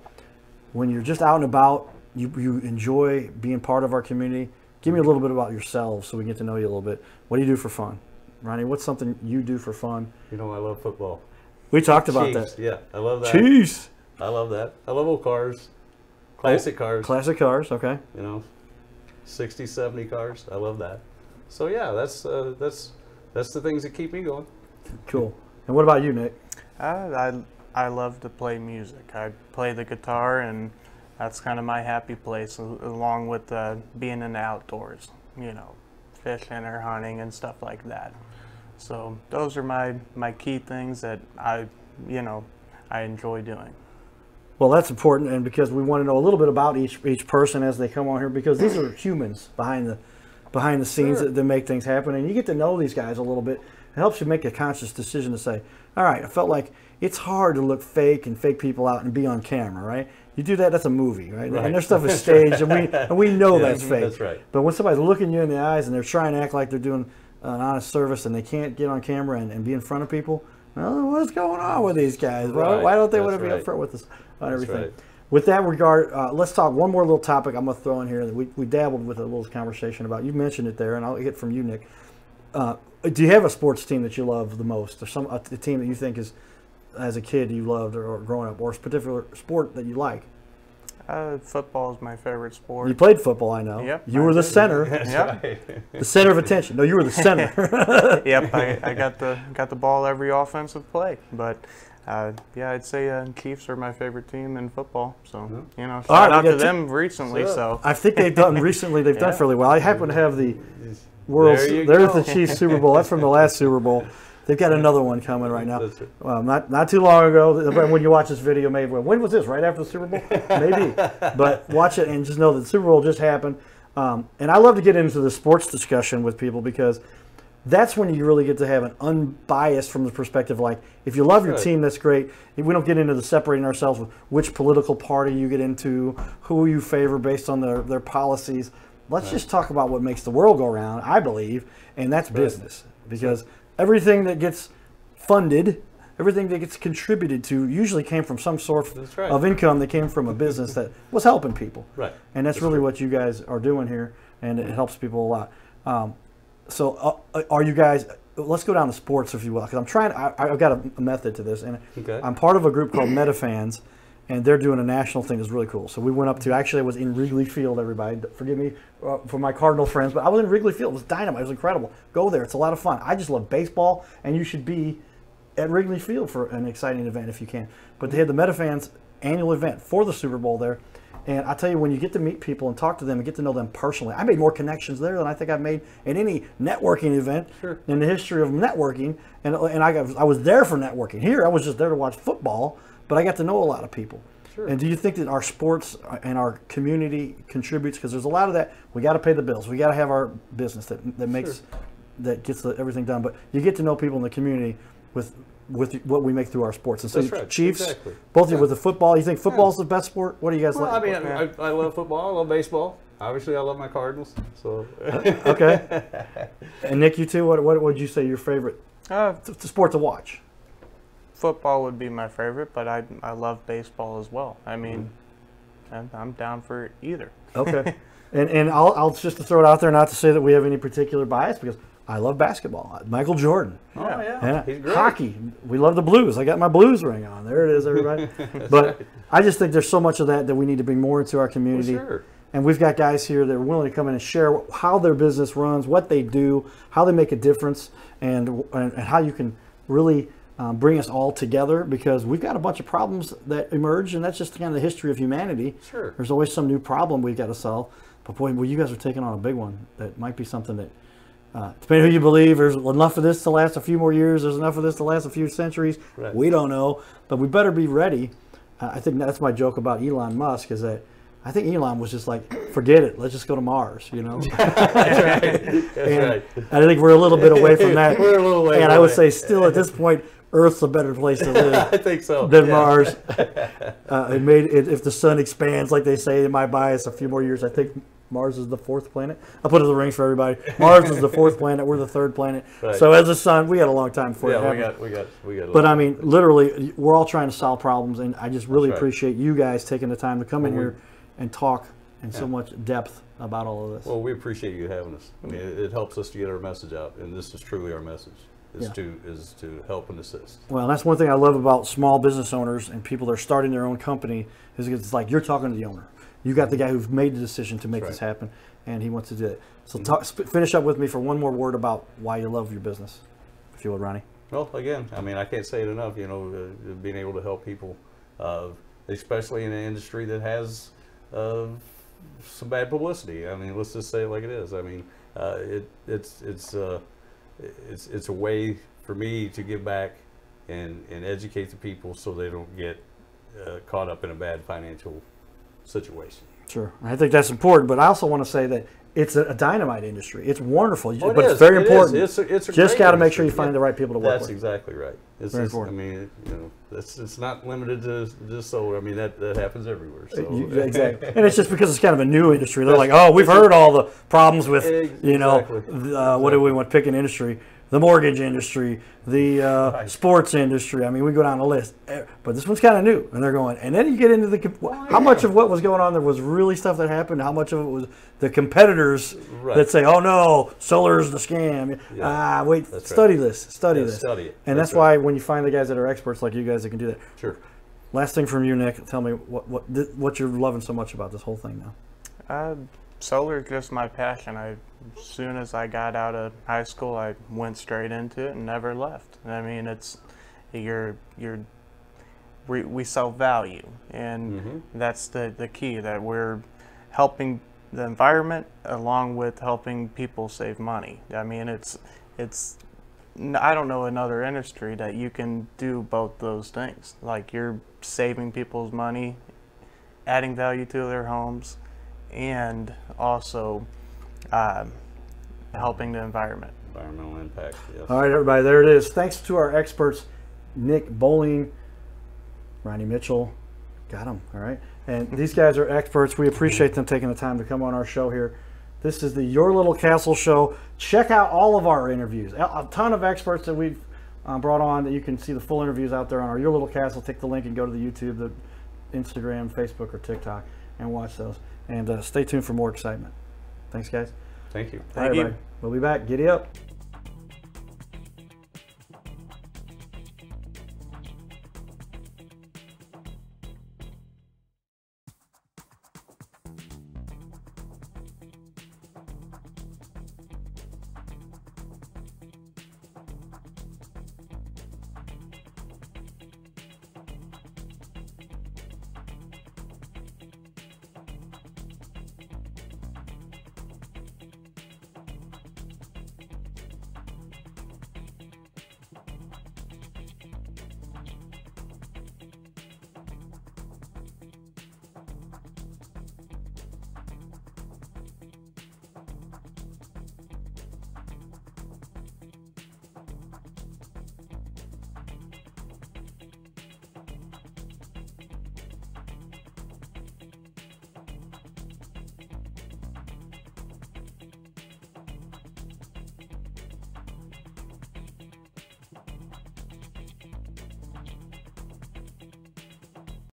when you're just out and about, you, you enjoy being part of our community? Give me a little bit about yourselves so we get to know you a little bit. What do you do for fun? Ronnie, what's something you do for fun? You know I love football. We talked about Chiefs, that. Yeah, I love that. Cheese. I love that. I love old cars, classic cars. Classic cars, okay. you know, 60, 70 cars. I love that. So yeah, that's uh, that's that's the things that keep me going. Cool. And what about you, Nick? Uh, I I love to play music. I play the guitar and that's kind of my happy place, along with uh, being in the outdoors. You know, fishing or hunting and stuff like that. So those are my my key things that I, you know, I enjoy doing. Well, that's important, and because we want to know a little bit about each each person as they come on here, because these are humans behind the behind the scenes Sure. that, that make things happen, and you get to know these guys a little bit. It helps you make a conscious decision to say, "All right, I felt like it's hard to look fake and fake people out and be on camera, right? You do that, that's a movie, right? Right. And their stuff is staged, and we and we know Yeah, that's fake. that's right. But when somebody's looking you in the eyes and they're trying to act like they're doing an honest service and they can't get on camera and, and be in front of people, well, what's going on with these guys? Why, Right, why don't they want to that's be right. upfront with us on That's everything? Right. With that regard, uh, let's talk one more little topic I'm going to throw in here that we, we dabbled with a little conversation about. You mentioned it there, and I'll get from you, Nick. Uh, do you have a sports team that you love the most, or some a, a team that you think is, as a kid, you loved or, or growing up, or a particular sport that you like? Uh, football is my favorite sport. You played football, I know. Yep, You I were the did. center, That's Yep. right. the center of attention. No, you were the center. yep, I, I got the got the ball every offensive play. But uh, yeah, I'd say uh, Chiefs are my favorite team in football. So you know, shout All right, we out got to two- them recently. So- So I think they've done recently. They've done Yeah. fairly well. I happen to have the World's. There you there's go. the Chiefs Super Bowl. That's from the last Super Bowl. They've got another one coming right now. Well. Not not too long ago. When you watch this video, maybe when was this? Right after the Super Bowl, maybe. But watch it and just know that the Super Bowl just happened. Um, and I love to get into the sports discussion with people because that's when you really get to have an unbiased from the perspective like if you love your Right. team that's great we don't get into the separating ourselves with which political party you get into who you favor based on their, their policies let's just talk about what makes the world go around i believe and that's business because everything that gets funded everything that gets contributed to usually came from some sort right. of income that came from a business that was helping people Right. and that's, That's really right. what you guys are doing here, and it helps people a lot. Um, so, uh, are you guys? Let's go down to sports, if you will, because I'm trying. I, I've got a, a method to this, and Okay. I'm part of a group called MetaFans, and they're doing a national thing that's really cool. So we went up to. Actually, I was in Wrigley Field. Everybody, forgive me uh, for my Cardinal friends, but I was in Wrigley Field. It was dynamite. It was incredible. Go there. It's a lot of fun. I just love baseball, and you should be at Wrigley Field for an exciting event if you can. But they had the MetaFans annual event for the Super Bowl there. And I tell you, when you get to meet people and talk to them and get to know them personally, I made more connections there than I think I've made in any networking event Sure. in the history of networking. And, and I, got, I was there for networking. Here, I was just there to watch football, but I got to know a lot of people. Sure. And do you think that our sports and our community contributes? Because there's a lot of that. We got to pay the bills. We got to have our business that, that makes Sure. that gets the, everything done. But you get to know people in the community with with what we make through our sports. And so, right. Chiefs, Exactly. both of you with the football. You think football's the best sport? What do you guys Well, I mean, I, I love football. I love baseball. Obviously, I love my Cardinals. So, okay. And Nick, you too. What what would you say your favorite uh, t- t- sport to watch? football would be my favorite, but I I love baseball as well. I mean, I'm, I'm down for either. Okay. and and I'll, I'll just to throw it out there, not to say that we have any particular bias, because I love basketball. Michael Jordan. oh yeah, Yeah. he's great. Hockey. We love the Blues. I got my Blues ring on. There it is, everybody. but I just think there's so much of that that we need to bring more into our Well, community. sure. And we've got guys here that are willing to come in and share how their business runs, what they do, how they make a difference, and and, and how you can really um, bring us all together because we've got a bunch of problems that emerge, and that's just kind of the history of humanity. Sure. There's always some new problem we've got to solve. But boy, well, you guys are taking on a big one that might be something that, uh, depending who you believe, there's enough of this to last a few more years. There's enough of this to last a few centuries. Right. We don't know, but we better be ready. Uh, I think that's my joke about Elon Musk is that I think Elon was just like, forget it, let's just go to Mars, you know. That's right. That's and right. I think we're a little bit away from that. We're a little way and I would away. say, still at this point, Earth's a better place to live I think so. than yeah. Mars. Uh, it made it, if the sun expands, like they say in my bias, a few more years. I think Mars is the fourth planet. I'll put it in the rings for everybody. Mars is the fourth planet. We're the third planet. Right. So as a sun, we got a long time before it Yeah, we got, we got, we got. a But. I mean, literally, we're all trying to solve problems, and I just really right. appreciate you guys taking the time to come in Well, we- here and talk in so much depth about all of this. Well, we appreciate you having us. I mean, it, it helps us to get our message out, and this is truly our message: is Yeah. to is to help and assist. Well, that's one thing I love about small business owners and people that are starting their own company is it's like you're talking to the owner. You got the guy who's made the decision to make That's this happen, and he wants to do it. So Mhm. talk, sp- finish up with me for one more word about why you love your business, if you would, Ronnie. Well, again, I mean, I can't say it enough. You know, uh, being able to help people, uh, especially in an industry that has of some bad publicity. I mean, let's just say it like it is. I mean, uh, it it's it's uh, it's it's a way for me to give back and and educate the people so they don't get uh, caught up in a bad financial situation. Sure, I think that's important. But I also want to say that it's a, dynamite industry. It's wonderful, Oh, it but is. it's very It is. important. It's a- it's a Just got to make sure you find Yeah. the right people to work That's with. exactly right. It's Very just, I mean, you know, it's, it's not limited to just solar. I mean, that, that happens everywhere. So You- exactly, and it's just because it's kind of a new industry. They're like, "Oh, we've heard all the problems with, you know, Exactly. uh, what do we want to pick an industry? The mortgage industry, the uh, Right. sports industry. I mean, we go down the list, Eh, but this one's kind of new." And they're going, and then you get into the com- how much of what was going on there was really stuff that happened. How much of it was the competitors Right. that say, "Oh no, solar's the scam." Yeah. Ah, wait, That's right. study this, study Yeah, this, study it. and That's that's, why when you find the guys that are experts like you guys that can do that. Sure. Last thing from you, Nick. Tell me what what th- what you're loving so much about this whole thing now. Uh, solar is just my passion. I, as soon as I got out of high school, I went straight into it and never left. I mean, it's you're you're we, we sell value, and Mhm. that's the the key that we're helping the environment along with helping people save money. I mean, it's it's I don't know another industry that you can do both those things. Like you're saving people's money, adding value to their homes, and also um, helping the environment. Environmental impact. Yes. All right, everybody, there it is. Thanks to our experts, Nick Boling, Ronnie Mitchell. Got them. All right. And these guys are experts. We appreciate them taking the time to come on our show here. This is the Your Little Castle show. Check out all of our interviews. A a ton of experts that we've uh, brought on that you can see the full interviews out there on our Your Little Castle. Take the link and go to the YouTube, the Instagram, Facebook, or TikTok and watch those. And uh, stay tuned for more excitement. Thanks, guys. Thank you. Thank All you. right. We'll be back. Giddy up.